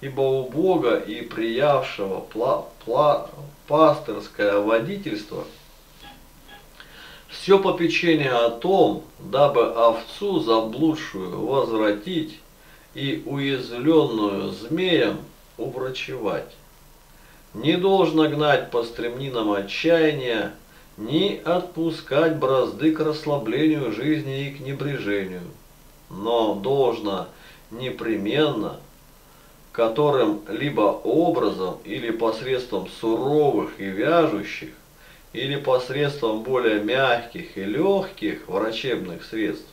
Ибо у Бога и приявшего пла, пла, пастырское водительство – все попечение о том, дабы овцу заблудшую возвратить и уязвленную змеем уврачевать. Не должно гнать по стремнинам отчаяния, ни отпускать бразды к расслаблению жизни и к небрежению, но должно непременно, которым либо образом или посредством суровых и вяжущих, или посредством более мягких и легких врачебных средств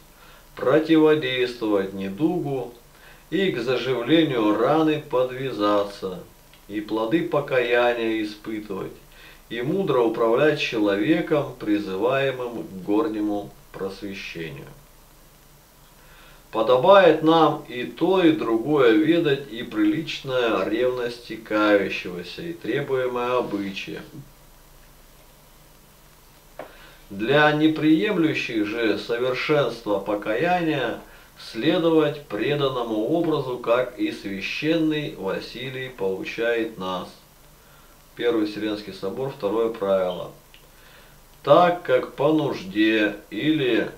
противодействовать недугу и к заживлению раны подвязаться, и плоды покаяния испытывать, и мудро управлять человеком, призываемым к горнему просвещению. Подобает нам и то, и другое ведать, и приличная ревности кающегося, и требуемое обычаем. Для неприемлющих же совершенства покаяния следовать преданному образу, как и священный Василий поучает нас. Первый Вселенский собор, второе правило. Так как по нужде или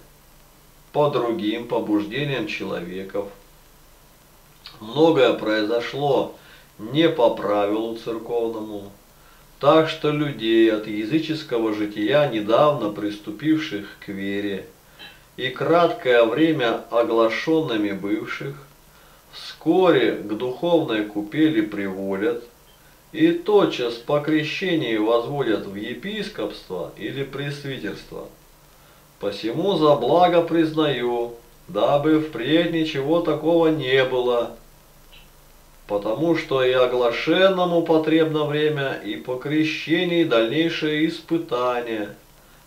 по другим побуждениям человеков многое произошло не по правилу церковному, так что людей от языческого жития, недавно приступивших к вере, и краткое время оглашенными бывших, вскоре к духовной купели приводят, и тотчас по крещении возводят в епископство или пресвитерство. Посему за благо признаю, дабы впредь ничего такого не было, потому что и оглашенному потребно время, и по крещении дальнейшее испытание,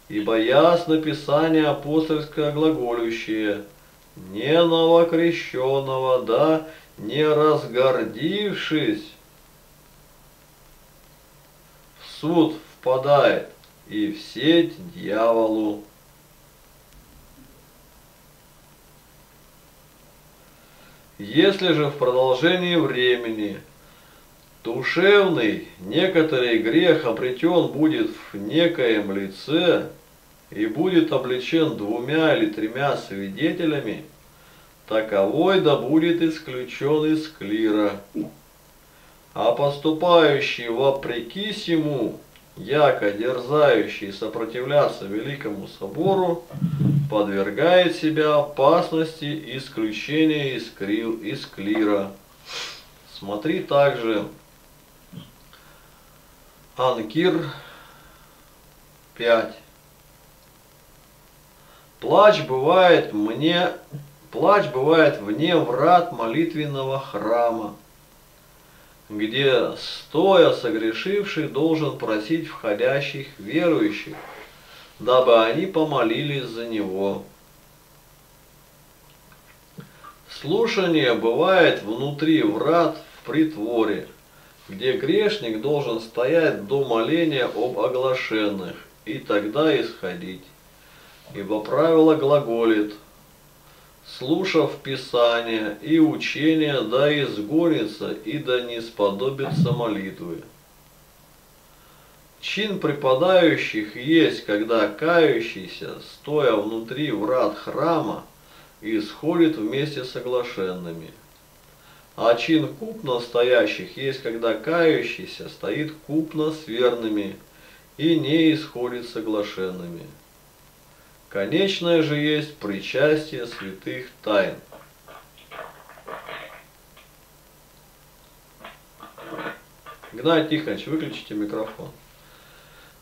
ибо ясно Писание апостольское глаголющее, не новокрещенного, да не разгордившись, в суд впадает и в сеть дьяволу. Если же в продолжении времени душевный некоторый грех обретен будет в некоем лице и будет обличен двумя или тремя свидетелями, таковой да будет исключен из клира. а поступающий вопреки сему, яко дерзающий сопротивляться великому собору, подвергает себя опасности исключения из, крил, из клира. Смотри также Анкир 5. Плач бывает мне, плач бывает вне врат молитвенного храма, где, стоя согрешивший, должен просить входящих верующих, дабы они помолились за него. Слушание бывает внутри врат в притворе, где грешник должен стоять до моления об оглашенных и тогда исходить. Ибо правило глаголит, слушав Писание и учение, да изгонится и да не сподобится молитвы. Чин преподающих есть, когда кающийся, стоя внутри врат храма, исходит вместе с оглашенными. А чин купно стоящих есть, когда кающийся стоит купно с верными и не исходит с оглашенными. Конечное же есть причастие святых тайн. Гнать Тихонович, выключите микрофон.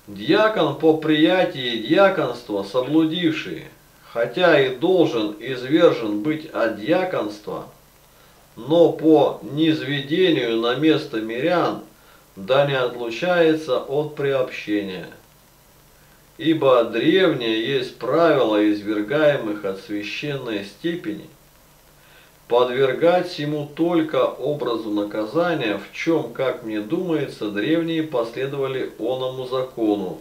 Дьякон по приятии дьяконства соблудивший, хотя и должен извержен быть от дьяконства, но по низведению на место мирян, да не отлучается от приобщения – Ибо древнее есть правило извергаемых от священной степени, подвергать всему только образу наказания, в чем, как мне думается, древние последовали оному закону.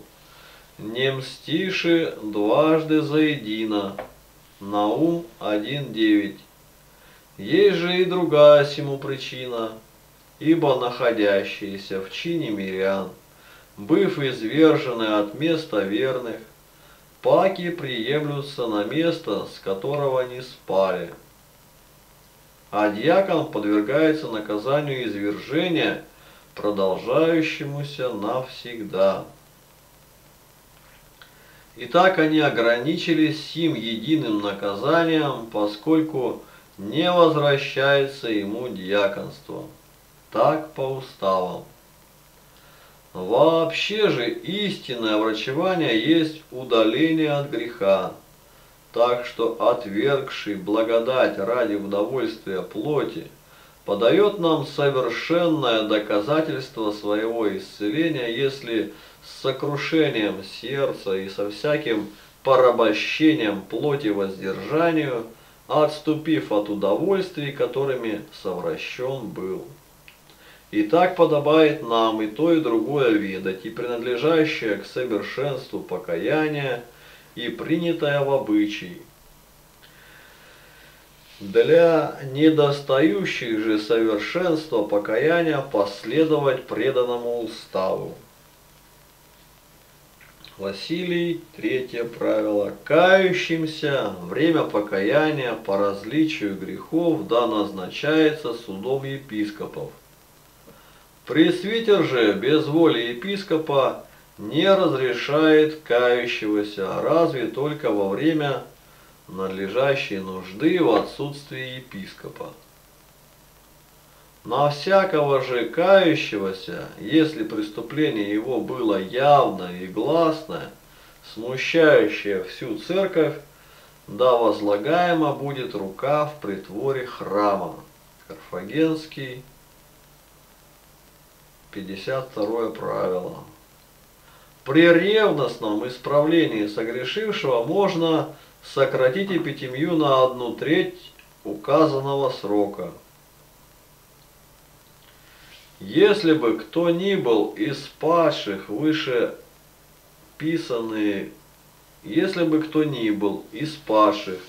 Не мстиши дважды заедино. Наум 1.9. Есть же и другая сему причина, ибо находящиеся в чине мирян – быв извержены от места верных, паки приемлются на место, с которого не спали. А дьякон подвергается наказанию извержения, продолжающемуся навсегда. И так они ограничились сим единым наказанием, поскольку не возвращается ему дьяконство. Так по уставам. Вообще же истинное врачевание есть удаление от греха. Так что отвергший благодать ради удовольствия плоти подает нам совершенное доказательство своего исцеления, если с сокрушением сердца и со всяким порабощением плоти воздержанию, отступив от удовольствий, которыми совращен был. И так подобает нам и то, и другое ведать, и принадлежащее к совершенству покаяния, и принятое в обычай. Для недостающих же совершенства покаяния последовать преданному уставу. Василий, третье правило. Кающимся время покаяния по различию грехов да назначается судом епископов – Пресвитер же без воли епископа не разрешает кающегося, разве только во время надлежащей нужды в отсутствии епископа. На всякого же кающегося, если преступление его было явное и гласное, смущающее всю церковь, да возлагаема будет рука в притворе храма. Карфагенский 52 правило. При ревностном исправлении согрешившего можно сократить эпитемию на одну треть указанного срока. Если бы кто ни был из падших выше писанные, если бы кто ни был из падших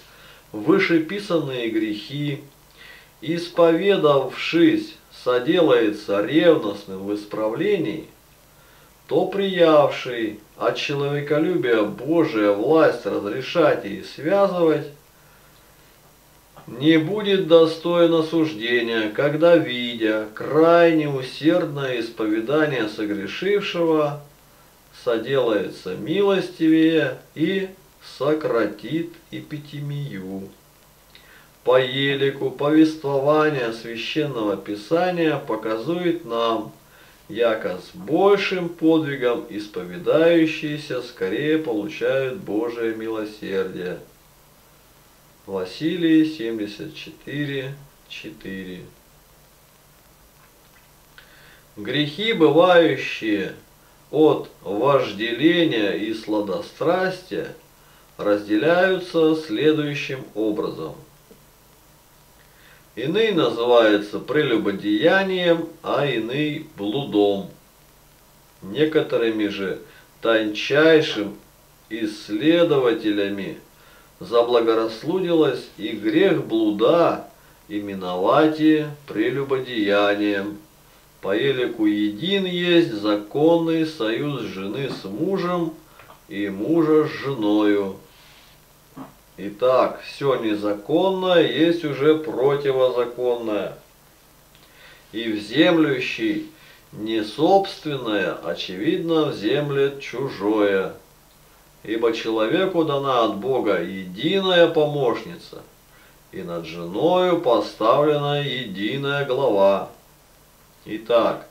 вышеписанные грехи, исповедавшись соделается ревностным в исправлении, то приявший от человеколюбия Божия власть разрешать и связывать, не будет достоин осуждения, когда, видя крайне усердное исповедание согрешившего, соделается милостивее и сократит эпитемию. По елику повествования священного писания показует нам, яко с большим подвигом исповедающиеся скорее получают Божие милосердие. Василий 74, 4. Грехи, бывающие от вожделения и сладострастия, разделяются следующим образом. Иный называется прелюбодеянием, а иный блудом. Некоторыми же тончайшим исследователями заблагорассудилось и грех блуда именовать прелюбодеянием. По елику един есть законный союз жены с мужем и мужа с женою. Итак, все незаконное есть уже противозаконное. И в землющий не собственное, очевидно, в земле чужое ибо человеку дана от Бога единая помощница, и над женою поставлена единая глава. Итак,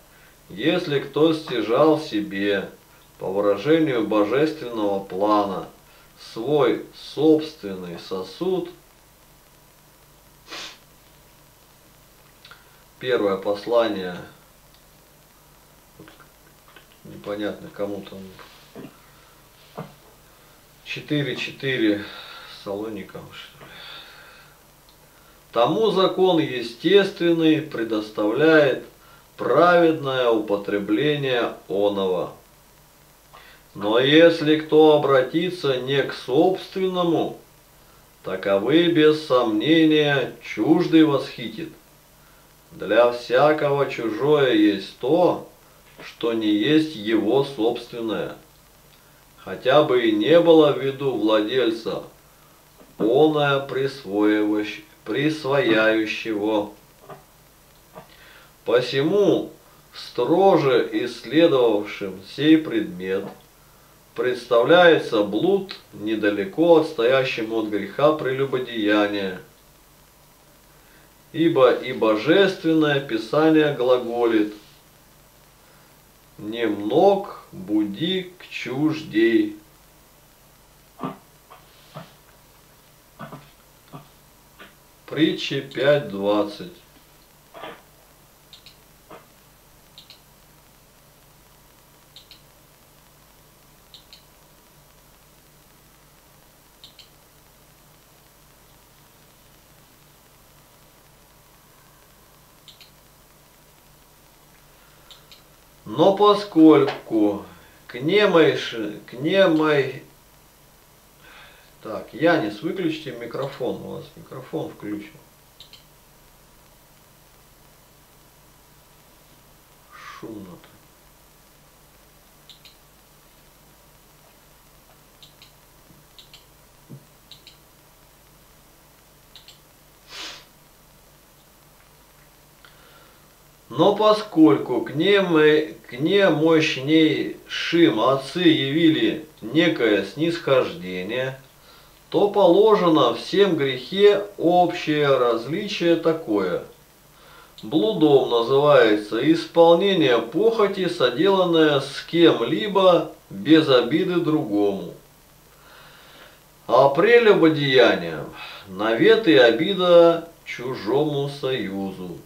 если кто стяжал себе, по выражению божественного плана, свой собственный сосуд, первое послание, непонятно кому там 4-4 Салоникам, что ли. Тому закон естественный предоставляет праведное употребление оного. Но если кто обратится не к собственному, таковы без сомнения чуждый восхитит. Для всякого чужое есть то, что не есть его собственное хотя бы и не было в виду владельца, полное присвояющего. Посему, строже исследовавшим сей предмет, представляется блуд недалеко отстоящим от греха прелюбодеяния. Ибо и божественное Писание глаголит «Немног буди к чуждей. Притчи 5.20. Но поскольку к немой, к немой, так, Янис, выключите микрофон, у вас микрофон включен. Шумно-то. Но поскольку к, немы, к немощнейшим отцы явили некое снисхождение, то положено всем грехе общее различие такое. Блудом называется исполнение похоти, соделанное с кем-либо без обиды другому. А прелюбодеянием навет и обида чужому союзу.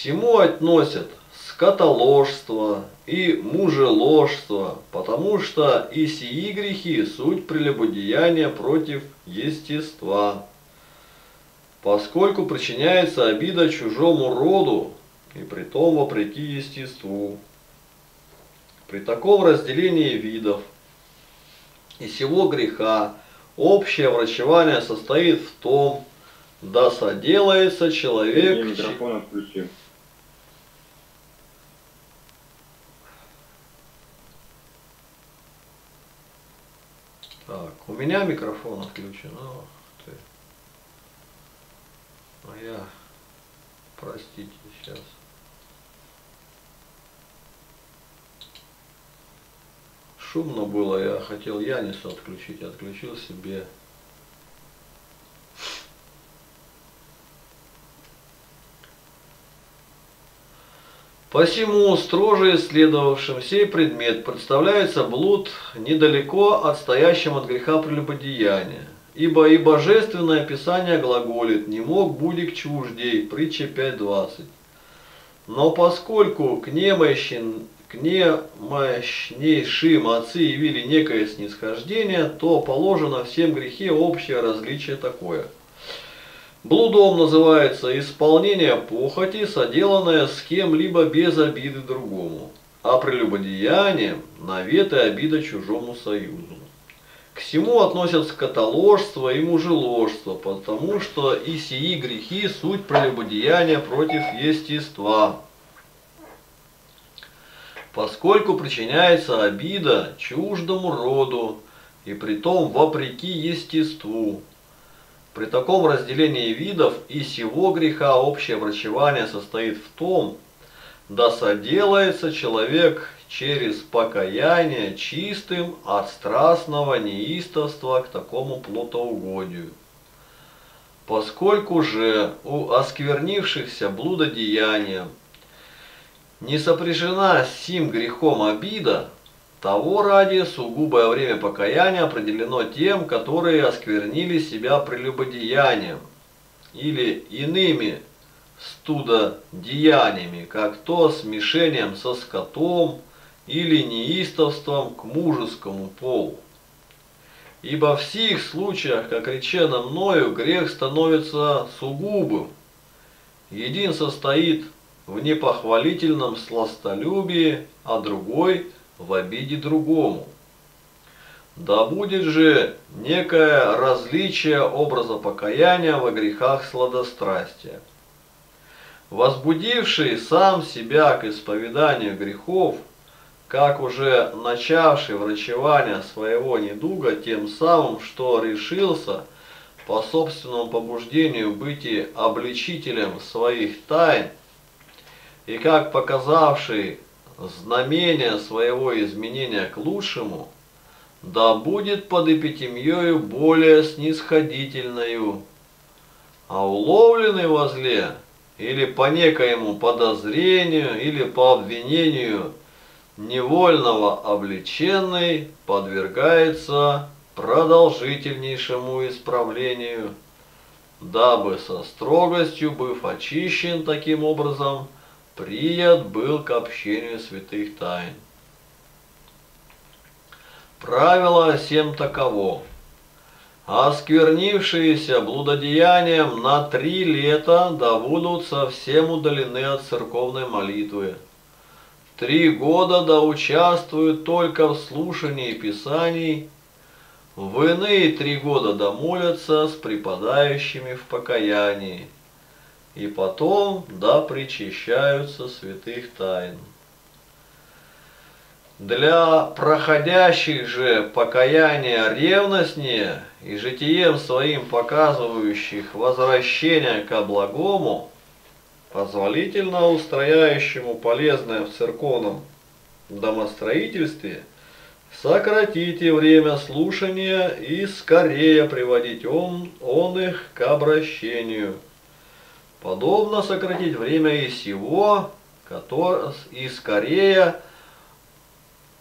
Всему относят скотоложство и мужеложство, потому что и сии грехи суть прелюбодеяния против естества. Поскольку причиняется обида чужому роду, и при том вопреки естеству. При таком разделении видов и всего греха общее врачевание состоит в том, да соделается человек... Я микрофон отключил. У меня микрофон отключен, а но ты. А я, простите, сейчас. Шумно было, я хотел Янису отключить, отключил себе Посему строже исследовавшим сей предмет представляется блуд недалеко отстоящим от греха прелюбодеяния. Ибо и божественное Писание глаголит «не мог будик чуждей» притча 5.20. Но поскольку к немощен, к немощнейшим отцы явили некое снисхождение, то положено всем грехе общее различие такое – Блудом называется исполнение похоти, соделанное с кем-либо без обиды другому, а прелюбодеянием – навет и обида чужому союзу. К всему относятся скотоложство и мужеложство, потому что и сии грехи – суть прелюбодеяния против естества. Поскольку причиняется обида чуждому роду, и притом вопреки естеству, при таком разделении видов и сего греха общее врачевание состоит в том, да соделается человек через покаяние чистым от страстного неистовства к такому плотоугодию. Поскольку же у осквернившихся блудодеянием не сопряжена с сим грехом обида, того ради сугубое время покаяния определено тем, которые осквернили себя прелюбодеянием или иными студодеяниями, как то смешением со скотом или неистовством к мужескому полу. Ибо в сих случаях, как речено мною, грех становится сугубым. Един состоит в непохвалительном сластолюбии, а другой – в обиде другому. Да будет же некое различие образа покаяния во грехах сладострастия. Возбудивший сам себя к исповеданию грехов, как уже начавший врачевание своего недуга тем самым, что решился по собственному побуждению быть и обличителем своих тайн, и как показавший знамения своего изменения к лучшему, да будет под эпитемьёю более снисходительною, а уловленный возле или по некоему подозрению, или по обвинению невольного обличенный подвергается продолжительнейшему исправлению, дабы со строгостью, быв очищен таким образом, прият был к общению святых тайн. Правило всем таково. Осквернившиеся блудодеянием на три лета да будут совсем удалены от церковной молитвы. Три года да участвуют только в слушании Писаний, в иные три года да молятся с преподающими в покаянии и потом да причащаются святых тайн. Для проходящих же покаяния ревностнее и житием своим показывающих возвращение ко благому, позволительно устрояющему полезное в церковном домостроительстве, сократите время слушания и скорее приводить он, он их к обращению – Подобно сократить время и сего, и скорее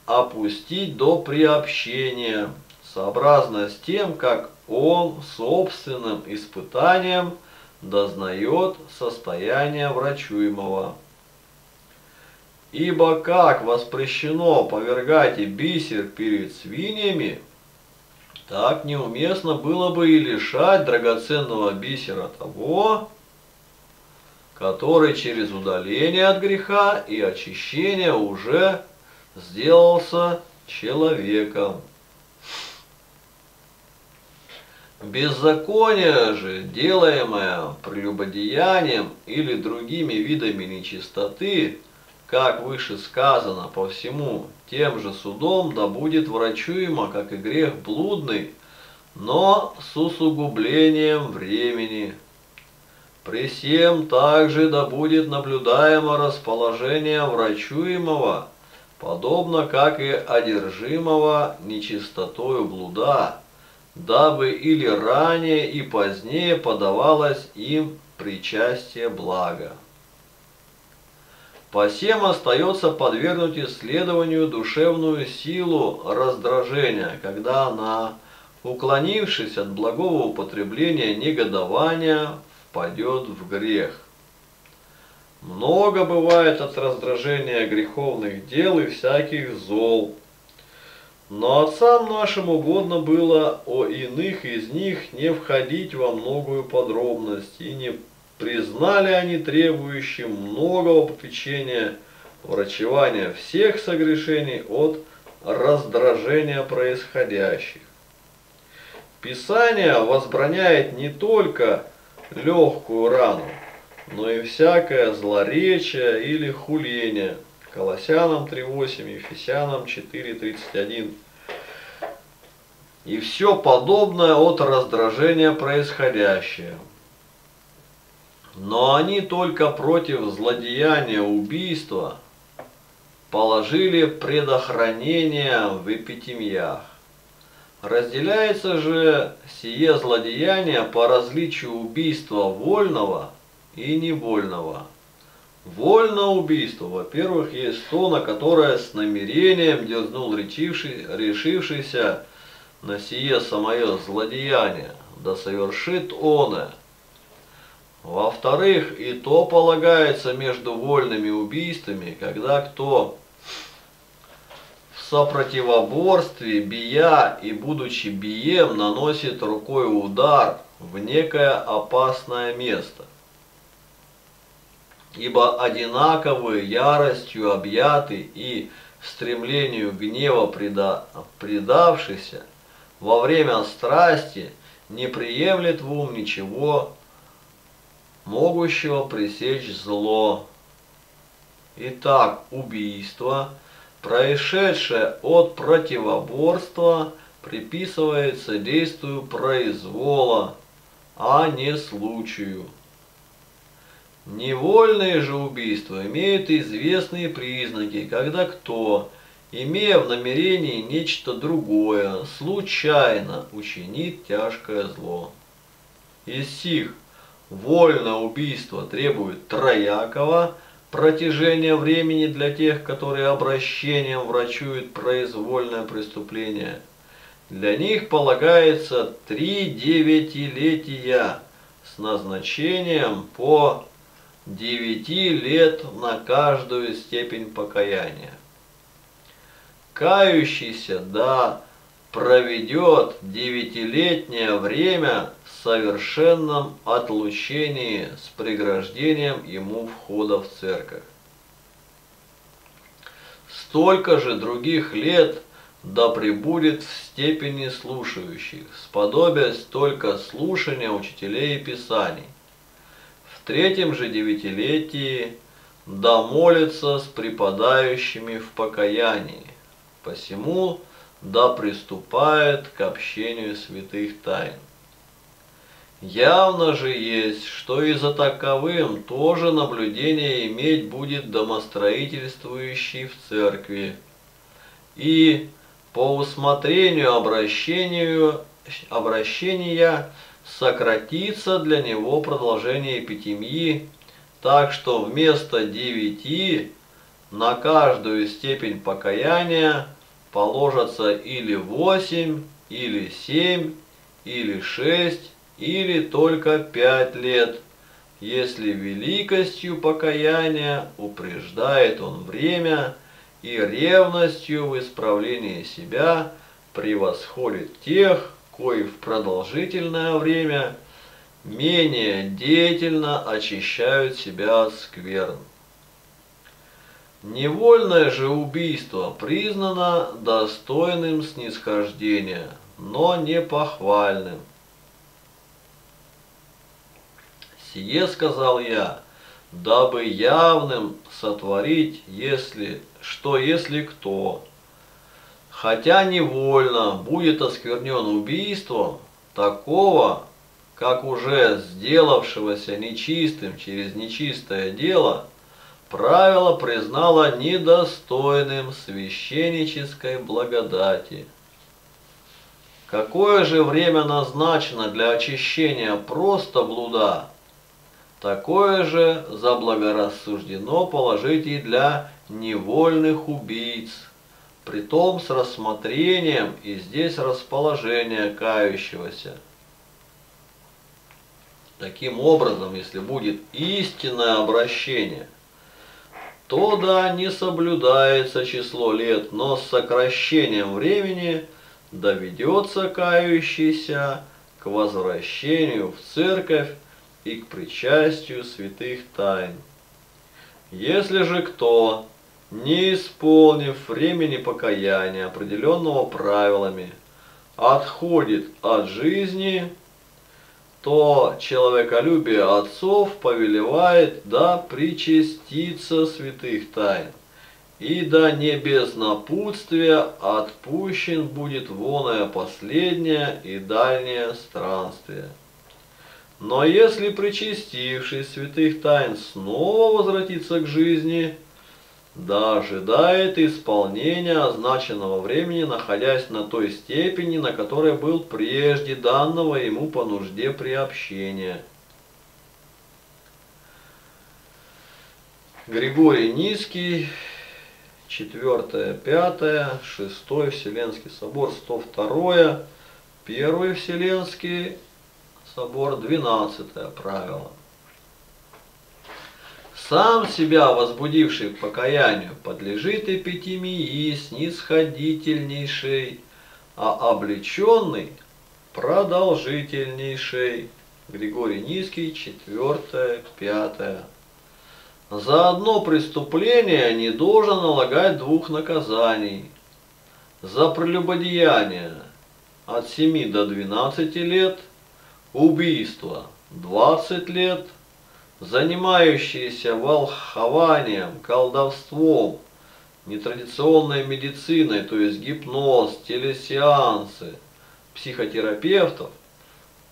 опустить до приобщения, сообразно с тем, как он собственным испытанием дознает состояние врачуемого. Ибо как воспрещено повергать и бисер перед свиньями, так неуместно было бы и лишать драгоценного бисера того, который через удаление от греха и очищение уже сделался человеком. Беззаконие же, делаемое прелюбодеянием или другими видами нечистоты, как выше сказано по всему, тем же судом да будет врачуемо, как и грех блудный, но с усугублением времени. При всем также да будет наблюдаемо расположение врачуемого, подобно как и одержимого нечистотою блуда, дабы или ранее и позднее подавалось им причастие блага. Посем остается подвергнуть исследованию душевную силу раздражения, когда она, уклонившись от благого употребления негодования, впадет в грех. Много бывает от раздражения греховных дел и всяких зол. Но отцам нашим угодно было о иных из них не входить во многую подробность и не признали они требующим многого попечения, врачевания всех согрешений от раздражения происходящих. Писание возбраняет не только легкую рану, но и всякое злоречие или хуление. Колоссянам 3.8, Ефесянам 4.31. И все подобное от раздражения происходящее – но они только против злодеяния убийства положили предохранение в эпитемиях. Разделяется же сие злодеяние по различию убийства вольного и невольного. Вольное убийство, во-первых, есть то, на которое с намерением дерзнул решившийся на сие самое злодеяние, да совершит оно, во-вторых, и то полагается между вольными убийствами, когда кто сопротивоборстве, бия и будучи бием, наносит рукой удар в некое опасное место. Ибо одинаковые яростью объяты и стремлению гнева преда... предавшийся во время страсти не приемлет в ум ничего могущего пресечь зло. Итак, убийство, происшедшее от противоборства, приписывается действию произвола, а не случаю. Невольные же убийства имеют известные признаки, когда кто, имея в намерении нечто другое, случайно учинит тяжкое зло. Из сих – Вольное убийство требует троякого протяжения времени для тех, которые обращением врачуют произвольное преступление. Для них полагается три девятилетия с назначением по девяти лет на каждую степень покаяния. Кающийся, да, проведет девятилетнее время в совершенном отлучении с преграждением ему входа в церковь. Столько же других лет да пребудет в степени слушающих, сподобясь только слушания учителей и писаний. В третьем же девятилетии да молится с преподающими в покаянии. Посему да приступает к общению святых тайн. Явно же есть, что и за таковым тоже наблюдение иметь будет домостроительствующий в церкви. И по усмотрению обращению, обращения сократится для него продолжение эпитемии, так что вместо девяти на каждую степень покаяния положатся или восемь, или семь, или шесть, или только пять лет, если великостью покаяния упреждает он время и ревностью в исправлении себя превосходит тех, кои в продолжительное время менее деятельно очищают себя от скверн. Невольное же убийство признано достойным снисхождения, но не похвальным. Сие сказал я, дабы явным сотворить, если что если кто, хотя невольно будет осквернен убийством, такого, как уже сделавшегося нечистым через нечистое дело, правило признало недостойным священнической благодати. Какое же время назначено для очищения просто блуда, такое же заблагорассуждено положить и для невольных убийц, притом с рассмотрением и здесь расположение кающегося. Таким образом, если будет истинное обращение, то да, не соблюдается число лет, но с сокращением времени доведется кающийся к возвращению в церковь и к причастию святых тайн. Если же кто, не исполнив времени покаяния, определенного правилами, отходит от жизни, то человеколюбие отцов повелевает да причаститься святых тайн, и да не без напутствия отпущен будет воное последнее и дальнее странствие. Но если причастившись святых тайн снова возвратится к жизни, да ожидает исполнения означенного времени, находясь на той степени, на которой был прежде данного ему по нужде приобщения. Григорий Низкий, 4, 5, 6 Вселенский собор, 102, 1 Вселенский собор, 12 правило. Сам себя возбудивший к покаянию подлежит эпитемии снисходительнейшей, а облеченный продолжительнейшей. Григорий Низкий, 4, 5. За одно преступление не должен налагать двух наказаний. За прелюбодеяние от 7 до 12 лет, убийство 20 лет – занимающиеся волхованием, колдовством, нетрадиционной медициной, то есть гипноз, телесеансы, психотерапевтов,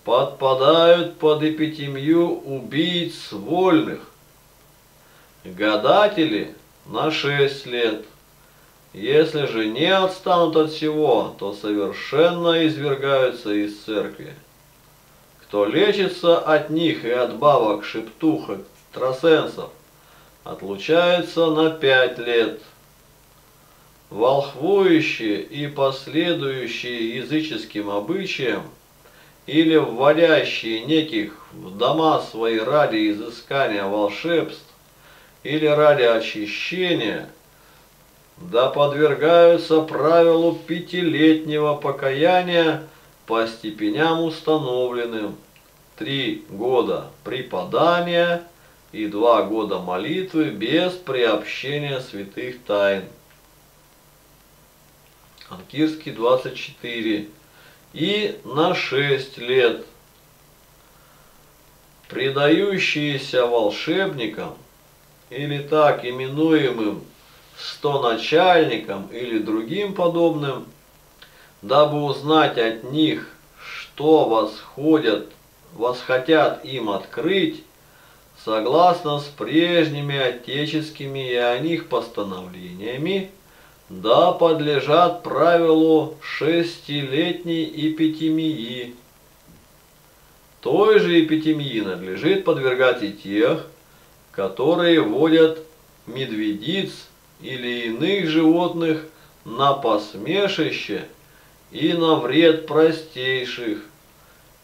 подпадают под эпитемию убийц вольных. Гадатели на 6 лет. Если же не отстанут от всего, то совершенно извергаются из церкви кто лечится от них и от бабок, шептухок, тросенсов, отлучается на пять лет. Волхвующие и последующие языческим обычаям или вводящие неких в дома свои ради изыскания волшебств или ради очищения, да подвергаются правилу пятилетнего покаяния по степеням установленным. Три года преподания и два года молитвы без приобщения святых тайн. Анкирский 24. И на шесть лет предающиеся волшебникам или так именуемым стоначальникам или другим подобным – дабы узнать от них, что восходят, восхотят им открыть, согласно с прежними отеческими и о них постановлениями, да подлежат правилу шестилетней эпитемии. Той же эпитемии надлежит подвергать и тех, которые водят медведиц или иных животных на посмешище – и на вред простейших,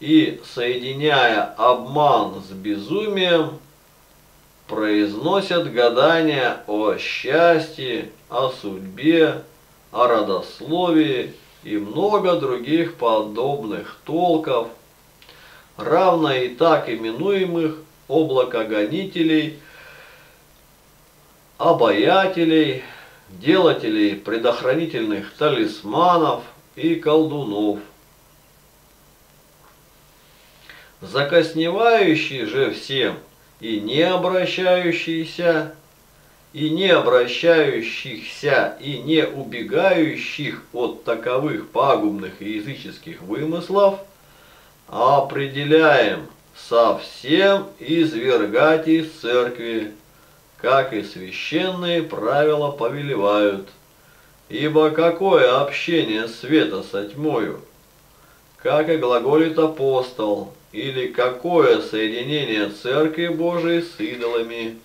и, соединяя обман с безумием, произносят гадания о счастье, о судьбе, о родословии и много других подобных толков, равно и так именуемых облакогонителей, обаятелей, делателей предохранительных талисманов – и колдунов. Закосневающий же всем и не обращающийся, и не обращающихся, и не убегающих от таковых пагубных и языческих вымыслов, определяем совсем извергать из церкви, как и священные правила повелевают. Ибо какое общение света со тьмою? Как и глаголит апостол, или какое соединение Церкви Божией с идолами,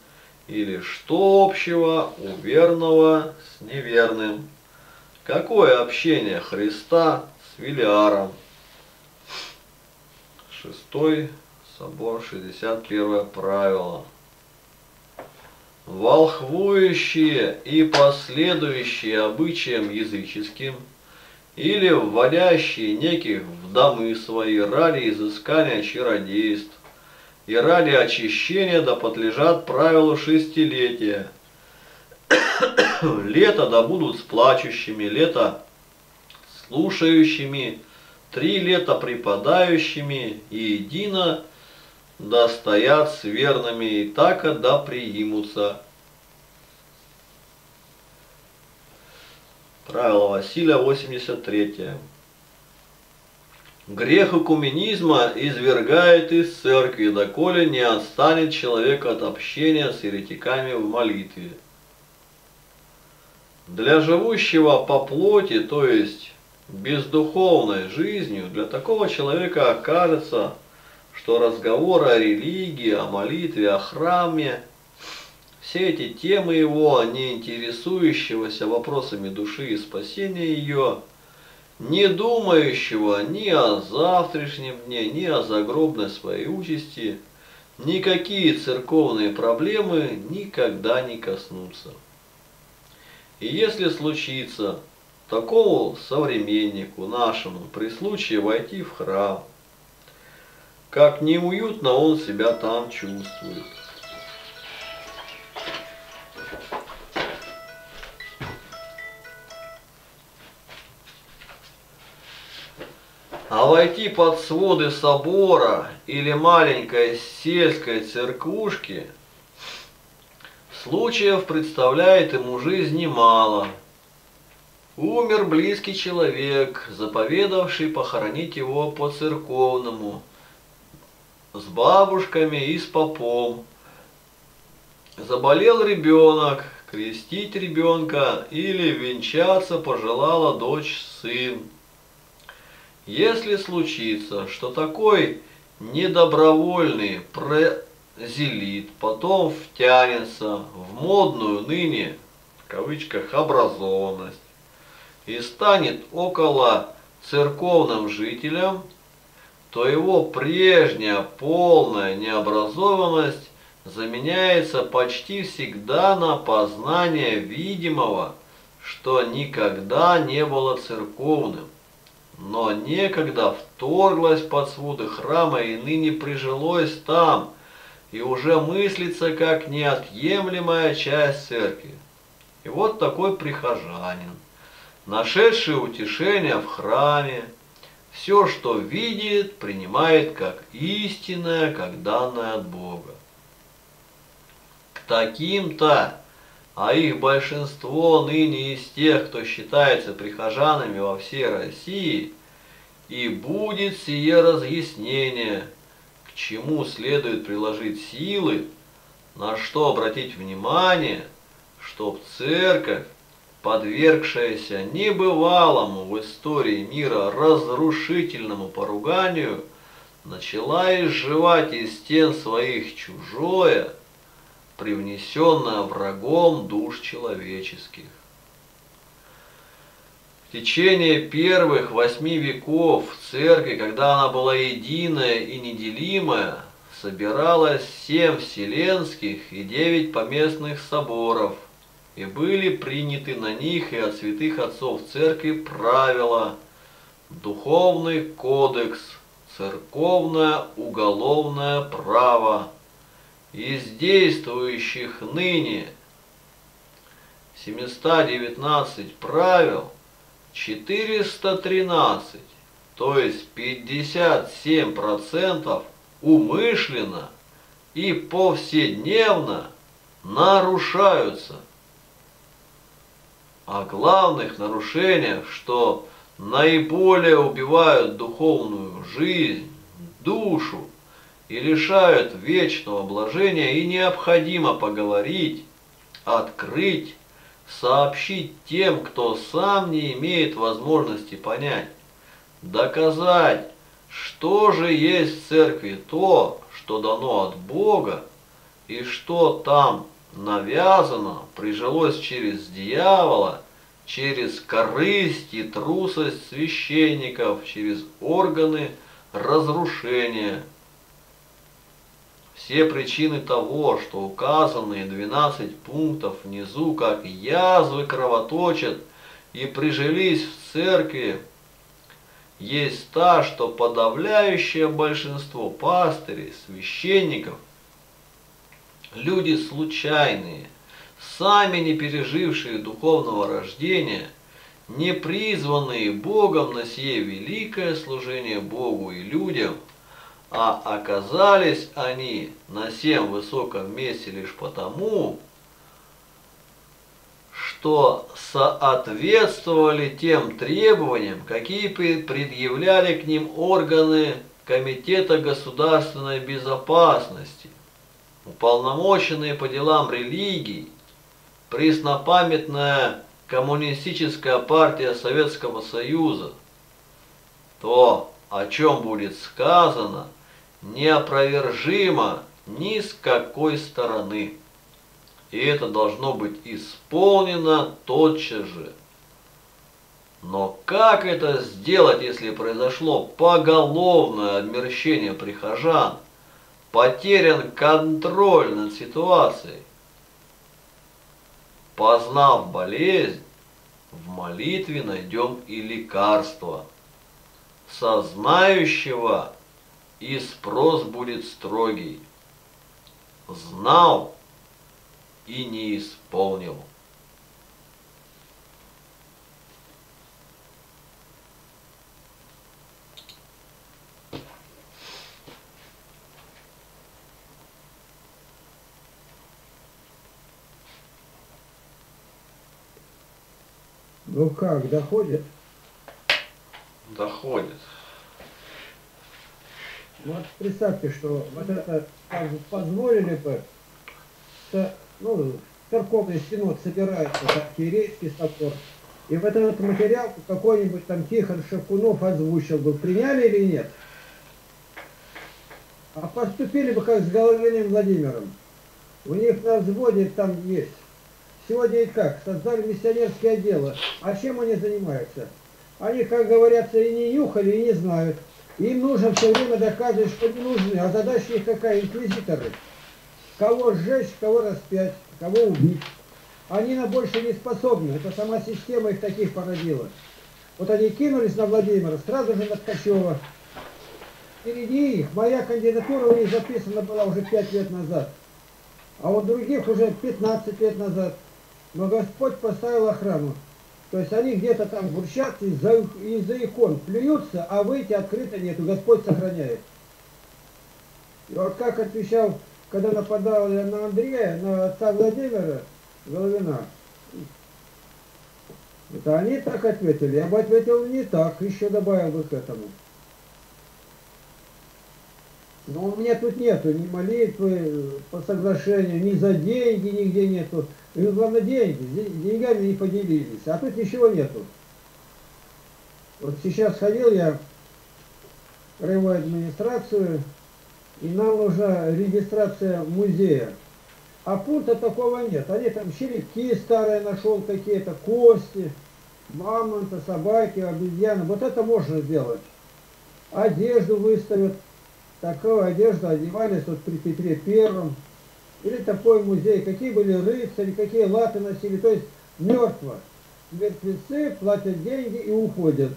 или что общего у верного с неверным? Какое общение Христа с Велиаром? Шестой собор, 61 правило. Волхвующие и последующие обычаям языческим или вводящие неких в домы свои ради изыскания чародейств и ради очищения да подлежат правилу шестилетия – лето да будут с плачущими, лето слушающими, три лета преподающими, и едино да стоят с верными, и так да приимутся. Правило Василия 83. Грех экуменизма извергает из церкви, доколе не отстанет человек от общения с еретиками в молитве. Для живущего по плоти, то есть бездуховной жизнью, для такого человека окажется, что разговоры о религии, о молитве, о храме, все эти темы его, не интересующегося вопросами души и спасения ее, не думающего ни о завтрашнем дне, ни о загробной своей участи, никакие церковные проблемы никогда не коснутся. И если случится такому современнику нашему при случае войти в храм, как неуютно он себя там чувствует. А войти под своды собора или маленькой сельской церквушки – Случаев представляет ему жизни мало. Умер близкий человек, заповедавший похоронить его по-церковному, с бабушками и с попом. Заболел ребенок, крестить ребенка или венчаться пожелала дочь сын. Если случится, что такой недобровольный зелит, потом втянется в модную ныне, в кавычках, образованность и станет около церковным жителям, то его прежняя полная необразованность заменяется почти всегда на познание видимого, что никогда не было церковным, но некогда вторглось под своды храма и ныне прижилось там – и уже мыслится как неотъемлемая часть церкви. И вот такой прихожанин, нашедший утешение в храме, все, что видит, принимает как истинное, как данное от Бога. К таким-то, а их большинство ныне из тех, кто считается прихожанами во всей России, и будет сие разъяснение – чему следует приложить силы, на что обратить внимание, чтоб церковь, подвергшаяся небывалому в истории мира разрушительному поруганию, начала изживать из стен своих чужое, привнесенное врагом душ человеческих. В течение первых восьми веков церкви, когда она была единая и неделимая, собиралось семь вселенских и девять поместных соборов, и были приняты на них и от святых отцов церкви правила, духовный кодекс, церковное уголовное право, из действующих ныне 719 правил – 413, то есть 57% умышленно и повседневно нарушаются. О главных нарушениях, что наиболее убивают духовную жизнь, душу и лишают вечного блажения, и необходимо поговорить, открыть, сообщить тем, кто сам не имеет возможности понять, доказать, что же есть в церкви то, что дано от Бога, и что там навязано, прижилось через дьявола, через корысть и трусость священников, через органы разрушения. Все причины того, что указанные 12 пунктов внизу, как язвы кровоточат и прижились в церкви, есть та, что подавляющее большинство пастырей, священников, люди случайные, сами не пережившие духовного рождения, не призванные Богом на сие великое служение Богу и людям, а оказались они на всем высоком месте лишь потому, что соответствовали тем требованиям, какие предъявляли к ним органы Комитета государственной безопасности, уполномоченные по делам религий, преснопамятная коммунистическая партия Советского Союза, то, о чем будет сказано, неопровержимо ни с какой стороны и это должно быть исполнено тотчас же. Но как это сделать, если произошло поголовное обмерщение прихожан, потерян контроль над ситуацией? Познав болезнь, в молитве найдем и лекарство. Сознающего и спрос будет строгий. Знал, и не исполнил. Ну как, доходит? Доходит. Вот представьте, что вот это как бы позволили бы, что ну, церковный синод собирается, так, архиерейский собор, и вот этот материал какой-нибудь там Тихон Шакунов озвучил бы, приняли или нет? А поступили бы как с Головиным Владимиром. У них на взводе там есть. Сегодня и как? Создали миссионерские отделы. А чем они занимаются? Они, как говорятся, и не нюхали, и не знают. Им нужно все время доказывать, что не нужны. А задача их какая? Инквизиторы кого сжечь, кого распять, кого убить. Они на больше не способны, это сама система их таких породила. Вот они кинулись на Владимира, сразу же на Ткачева. Впереди их, моя кандидатура у них записана была уже 5 лет назад, а у других уже 15 лет назад. Но Господь поставил охрану. То есть они где-то там бурчат из-за из икон, плюются, а выйти открыто нету, Господь сохраняет. И вот как отвечал когда нападали на Андрея, на отца Владимира Головина, это они так ответили. Я бы ответил не так, еще добавил бы к этому. Но у меня тут нету ни молитвы по соглашению, ни за деньги нигде нету. И главное деньги, деньгами не поделились. А тут ничего нету. Вот сейчас ходил я в краевую администрацию, и нам нужна регистрация музея. А пункта такого нет. Они там черепки старые нашел, какие-то кости, мамонта, собаки, обезьяны. Вот это можно сделать. Одежду выставят. Такую одежду одевались вот при Петре Первом. Или такой музей. Какие были рыцари, какие латы носили. То есть мертво. Мертвецы платят деньги и уходят.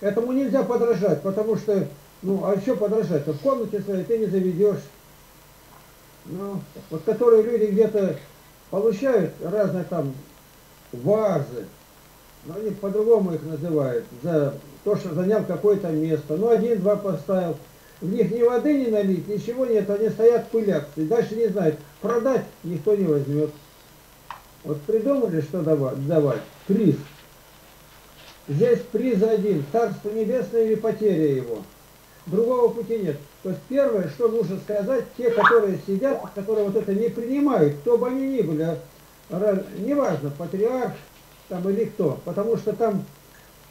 Этому нельзя подражать, потому что ну, а еще подражать? В комнате своей ты не заведешь. Ну, вот которые люди где-то получают разные там вазы, но они по-другому их называют, за то, что занял какое-то место. Ну, один-два поставил. В них ни воды не налить, ничего нет, они стоят пылятся. И дальше не знают, продать никто не возьмет. Вот придумали, что давать? давать? Приз. Здесь приз один, Царство Небесное или потеря его. другого пути нет. То есть первое, что нужно сказать, те, которые сидят, которые вот это не принимают, кто бы они ни были, неважно, патриарх там или кто, потому что там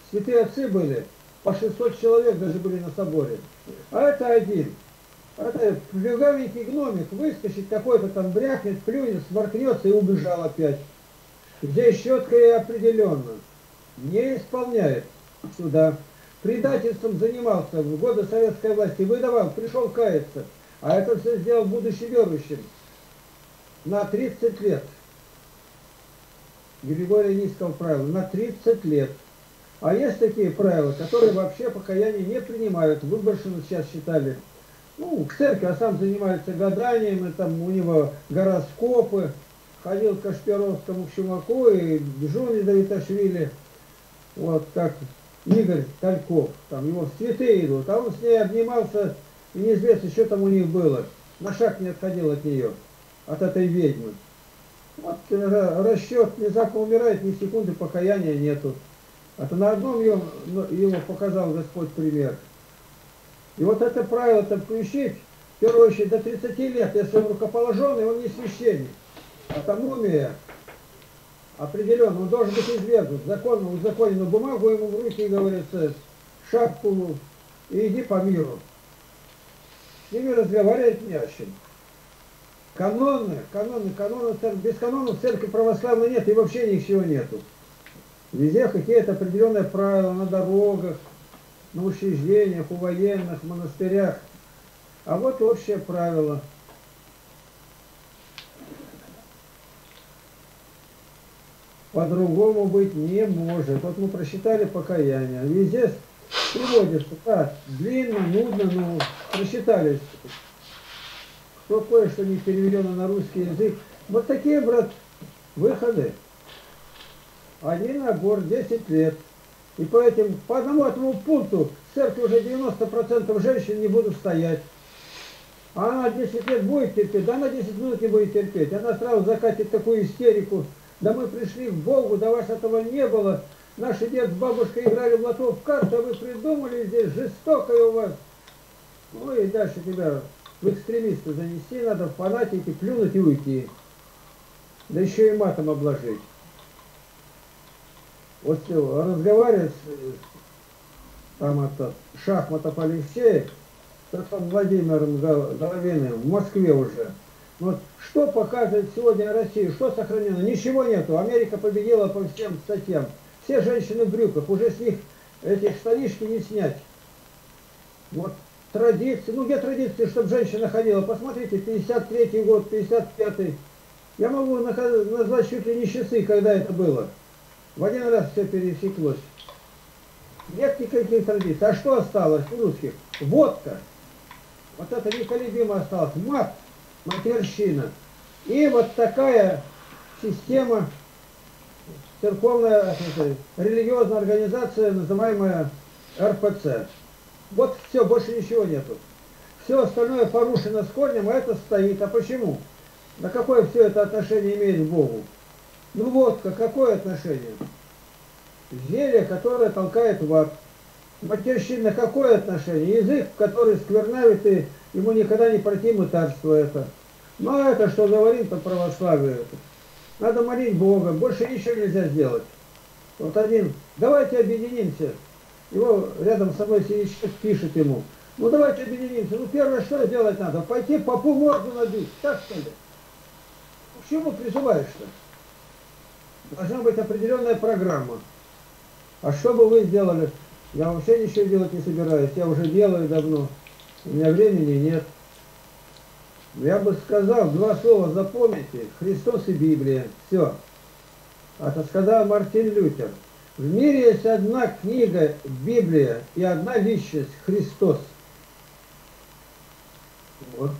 святые отцы были, по 600 человек даже были на соборе. А это один. Это плюгавенький гномик выскочит, какой-то там брякнет, плюнет, сморкнется и убежал опять. Здесь четко и определенно. Не исполняет суда. Предательством занимался в годы советской власти, выдавал, пришел каяться. А это все сделал будучи верующим. На 30 лет. Григория Низкого правила. На 30 лет. А есть такие правила, которые вообще покаяние не принимают. Выборшины сейчас считали. Ну, к церкви, а сам занимается гаданием, и там у него гороскопы. Ходил к Кашпировскому, Чумаку и Жоне Давиташвили. Вот как Игорь Тальков. Там его святые идут. А он с ней обнимался, и неизвестно, что там у них было. На шаг не отходил от нее, от этой ведьмы. Вот э, расчет, внезапно умирает, ни секунды покаяния нету. Это на одном его, ну, его показал Господь пример. И вот это правило-то включить, в первую очередь, до 30 лет, если он рукоположенный, он не священник. Автономия определенно, он должен быть извергнут, законно узаконенную бумагу ему в руки, говорится, шапку, и иди по миру. С ними разговаривать не о чем. Каноны, каноны, каноны, без канонов церкви православной нет, и вообще ничего нету. Везде какие-то определенные правила на дорогах, на учреждениях, у военных, монастырях. А вот общее правило. По-другому быть не может. Вот мы просчитали покаяние. Везде приводится, да, длинно, нудно, но просчитали. Кто кое-что не переведено на русский язык. Вот такие, брат, выходы один набор 10 лет. И по, этим, по одному этому пункту в церкви уже 90% женщин не будут стоять. А она 10 лет будет терпеть, да она 10 минут не будет терпеть. Она сразу закатит такую истерику. Да мы пришли к Богу, да вас этого не было. Наши дед с бабушкой играли в лото в карты, а вы придумали здесь жестокое у вас. Ну и дальше тебя в экстремисты занести надо, в фанатики, плюнуть и уйти. Да еще и матом обложить вот разговаривать там это, шахматов Алексеев с этим Владимиром Головиным в Москве уже. Вот что показывает сегодня Россия, что сохранено? Ничего нету. Америка победила по всем статьям. Все женщины в брюках, уже с них эти штанишки не снять. Вот традиции, ну где традиции, чтобы женщина ходила? Посмотрите, 53 год, 55-й. Я могу назвать чуть ли не часы, когда это было. В один раз все пересеклось. Нет никаких традиций. А что осталось у русских? Водка. Вот это неколебимо осталось. Мат, матерщина. И вот такая система, церковная, религиозная организация, называемая РПЦ. Вот все, больше ничего нету. Все остальное порушено с корнем, а это стоит. А почему? На какое все это отношение имеет к Богу? Ну водка, какое отношение? Зелье, которое толкает в ад. Матерщина, какое отношение? Язык, который сквернавит, и ему никогда не пройти мытарство это. Ну а это что говорит о православии это? Надо молить Бога, больше ничего нельзя сделать. Вот один, давайте объединимся. Его рядом со мной сидит, пишет ему. Ну давайте объединимся. Ну первое, что сделать надо? Пойти попу морду набить. Так что ли? К чему призываешь-то? Должна быть определенная программа. А что бы вы сделали? Я вообще ничего делать не собираюсь, я уже делаю давно. У меня времени нет. Я бы сказал, два слова запомните, Христос и Библия, все. Это сказал Мартин Лютер. В мире есть одна книга, Библия, и одна личность, Христос. Вот.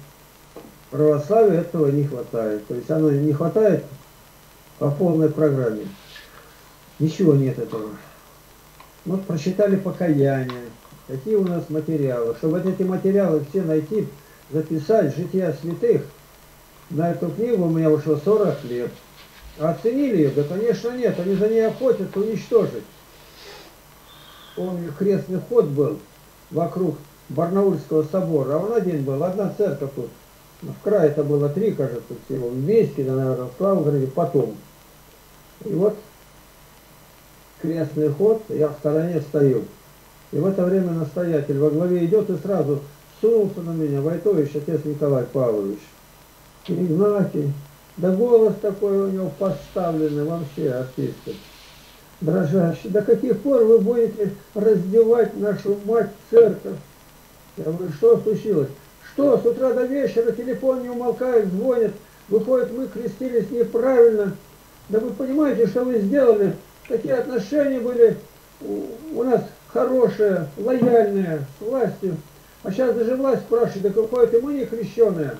Православию этого не хватает. То есть оно не хватает по полной программе. Ничего нет этого. Вот прочитали покаяние, какие у нас материалы. Чтобы эти материалы все найти, записать, жития святых, на эту книгу у меня ушло 40 лет. А оценили ее? Да, конечно, нет. Они за ней охотятся уничтожить. Помню, крестный ход был вокруг Барнаульского собора, а он один был, одна церковь тут. В крае это было три, кажется, всего. В Веське, наверное, в Славгороде, потом. И вот крестный ход, я в стороне стою. И в это время настоятель во главе идет и сразу сунулся на меня, Войтович, отец Николай Павлович. Игнатий, да голос такой у него поставленный, вообще артистов. Дрожащий, до каких пор вы будете раздевать нашу мать церковь? Я говорю, что случилось? Что, с утра до вечера телефон не умолкает, звонит, выходит, мы крестились неправильно. Да вы понимаете, что вы сделали? Такие отношения были у нас хорошие, лояльные, с властью. А сейчас даже власть спрашивает, да какое ты мы не крещеные.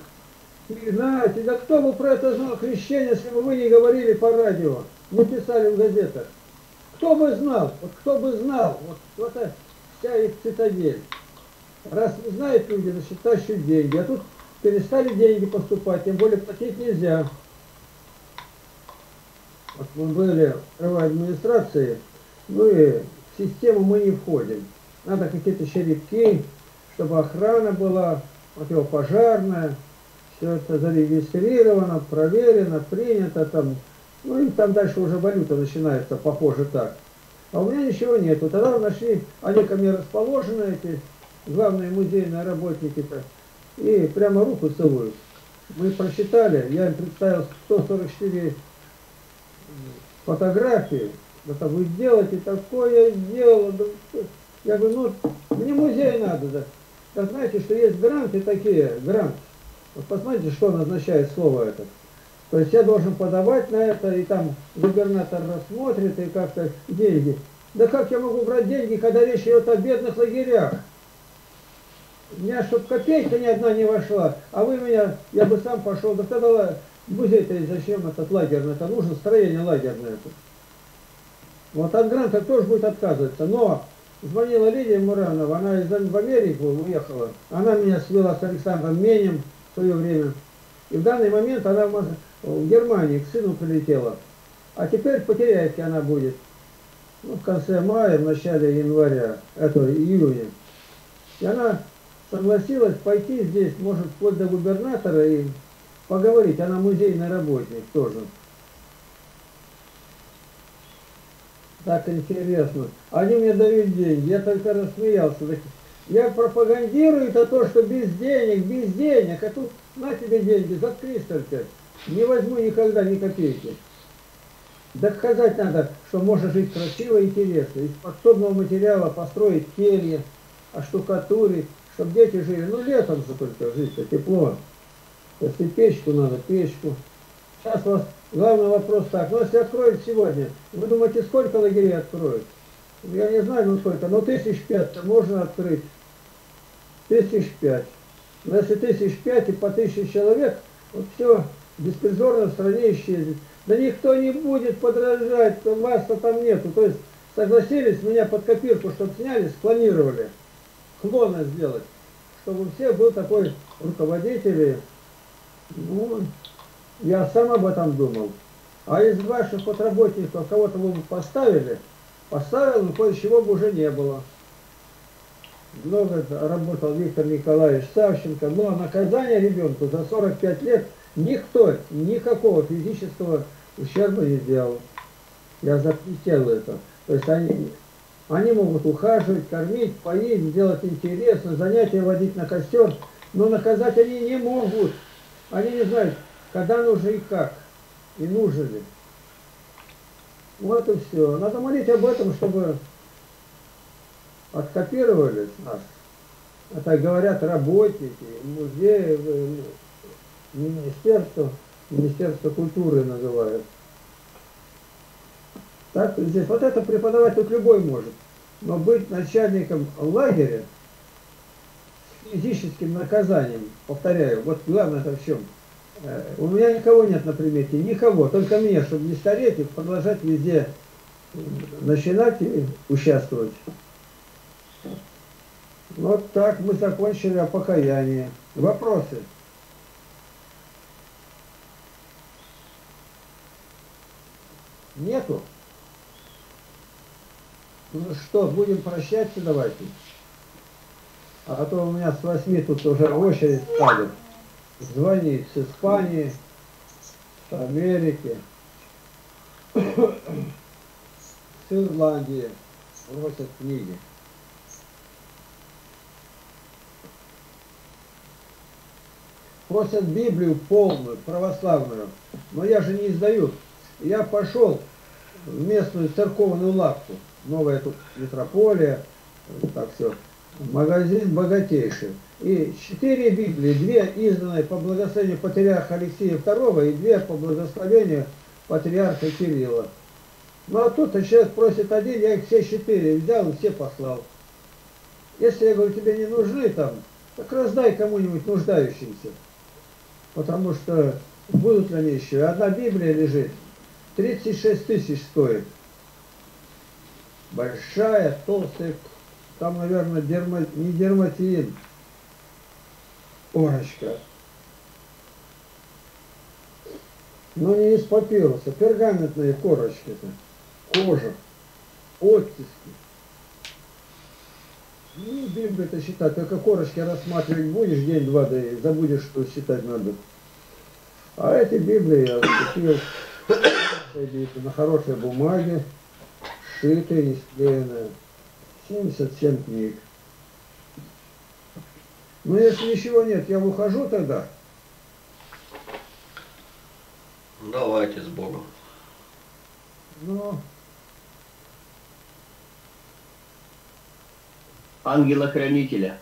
И знаете, да кто бы про это знал крещение, если бы вы не говорили по радио, не писали в газетах? Кто бы знал, вот кто бы знал, вот, вот это вся их цитадель. Раз не знают люди, значит тащат деньги. А тут перестали деньги поступать, тем более платить нельзя. Вот мы были в администрации, ну и в систему мы не входим. Надо какие-то черепки, чтобы охрана была противопожарная, все это зарегистрировано, проверено, принято там. Ну и там дальше уже валюта начинается, похоже так. А у меня ничего нету. Тогда нашли, они ко мне расположены, эти главные музейные работники-то, и прямо руку целуют. Мы просчитали, я им представил 144 фотографии, это вы делаете такое дело. Я говорю, ну, мне музей надо. Да. Так знаете, что есть гранты такие, грант. Вот посмотрите, что назначает слово это. То есть я должен подавать на это, и там губернатор рассмотрит, и как-то деньги. Да как я могу брать деньги, когда речь идет о бедных лагерях? У меня, чтобы копейка ни одна не вошла, а вы меня, я бы сам пошел, да тогда музей-то зачем этот лагерный, это нужно строение лагерное. Вот от гранта тоже будет отказываться, но звонила Лидия Муранова, она из в Америку уехала, она меня свела с Александром Менем в свое время, и в данный момент она в Германии к сыну прилетела, а теперь в Потеряевке она будет, ну, в конце мая, в начале января, этого июня, и она согласилась пойти здесь, может, вплоть до губернатора и поговорить. Она музейный работник тоже. Так интересно. Они мне дают деньги, я только рассмеялся. Я пропагандирую это то, что без денег, без денег, а тут на тебе деньги, заткнись только. Не возьму никогда ни копейки. Доказать надо, что можно жить красиво и интересно. Из подсобного материала построить кельи, оштукатурить, чтобы дети жили, ну летом же только жить-то, тепло. Если печку надо, печку. Сейчас у вас главный вопрос так, ну если откроют сегодня, вы думаете, сколько лагерей откроют? Я не знаю, ну сколько, но тысяч пять можно открыть. Тысяч пять. Но если тысяч пять и по тысяче человек, вот все беспризорно в стране исчезнет. Да никто не будет подражать, вас-то там нету. То есть согласились меня под копирку, чтобы сняли, спланировали клона сделать, чтобы у всех был такой руководитель. Ну, я сам об этом думал. А из ваших вот работников кого-то вы бы поставили, поставил, но кое-чего бы уже не было. Много работал Виктор Николаевич Савченко, но наказание ребенку за 45 лет никто никакого физического ущерба не сделал. Я запретил это. То есть они, они могут ухаживать, кормить, поить, сделать интересно, занятия водить на костер, но наказать они не могут. Они не знают, когда нужно и как, и нужно ли. Вот и все. Надо молить об этом, чтобы откопировали нас. Это говорят работники, музеи, э, министерство, министерство культуры называют. Так, здесь вот это преподавать тут любой может. Но быть начальником лагеря физическим наказанием, повторяю, вот главное это в чем. Э, у меня никого нет на примете, никого, только мне, чтобы не стареть и продолжать везде начинать и участвовать. Вот так мы закончили о покаянии. Вопросы? Нету? Ну что, будем прощаться, давайте. А то у меня с восьми тут уже очередь ставят. Звонит с Испании, с Америки, с Ирландии. Просят книги. Просят Библию полную, православную. Но я же не издаю. Я пошел в местную церковную лавку. Новая тут метрополия. Так все. Магазин богатейший. И четыре Библии, две изданные по благословению патриарха Алексея II и две по благословению патриарха Кирилла. Ну а тут человек просит один, я их все четыре взял и все послал. Если я говорю, тебе не нужны там, так раздай кому-нибудь нуждающимся. Потому что будут они еще. Одна Библия лежит, 36 тысяч стоит. Большая, толстая, там, наверное, дерма, не дерматин, корочка. Но не из папируса, пергаментные корочки-то, кожа, оттиски. Ну, Библию-то считать, только корочки рассматривать будешь день-два, да и забудешь, что считать надо. А эти Библии я купил на хорошей бумаге, сшитые, не склеенные. 77 книг. Но если ничего нет, я выхожу тогда. Давайте с Богом. Ну, ангела-хранителя.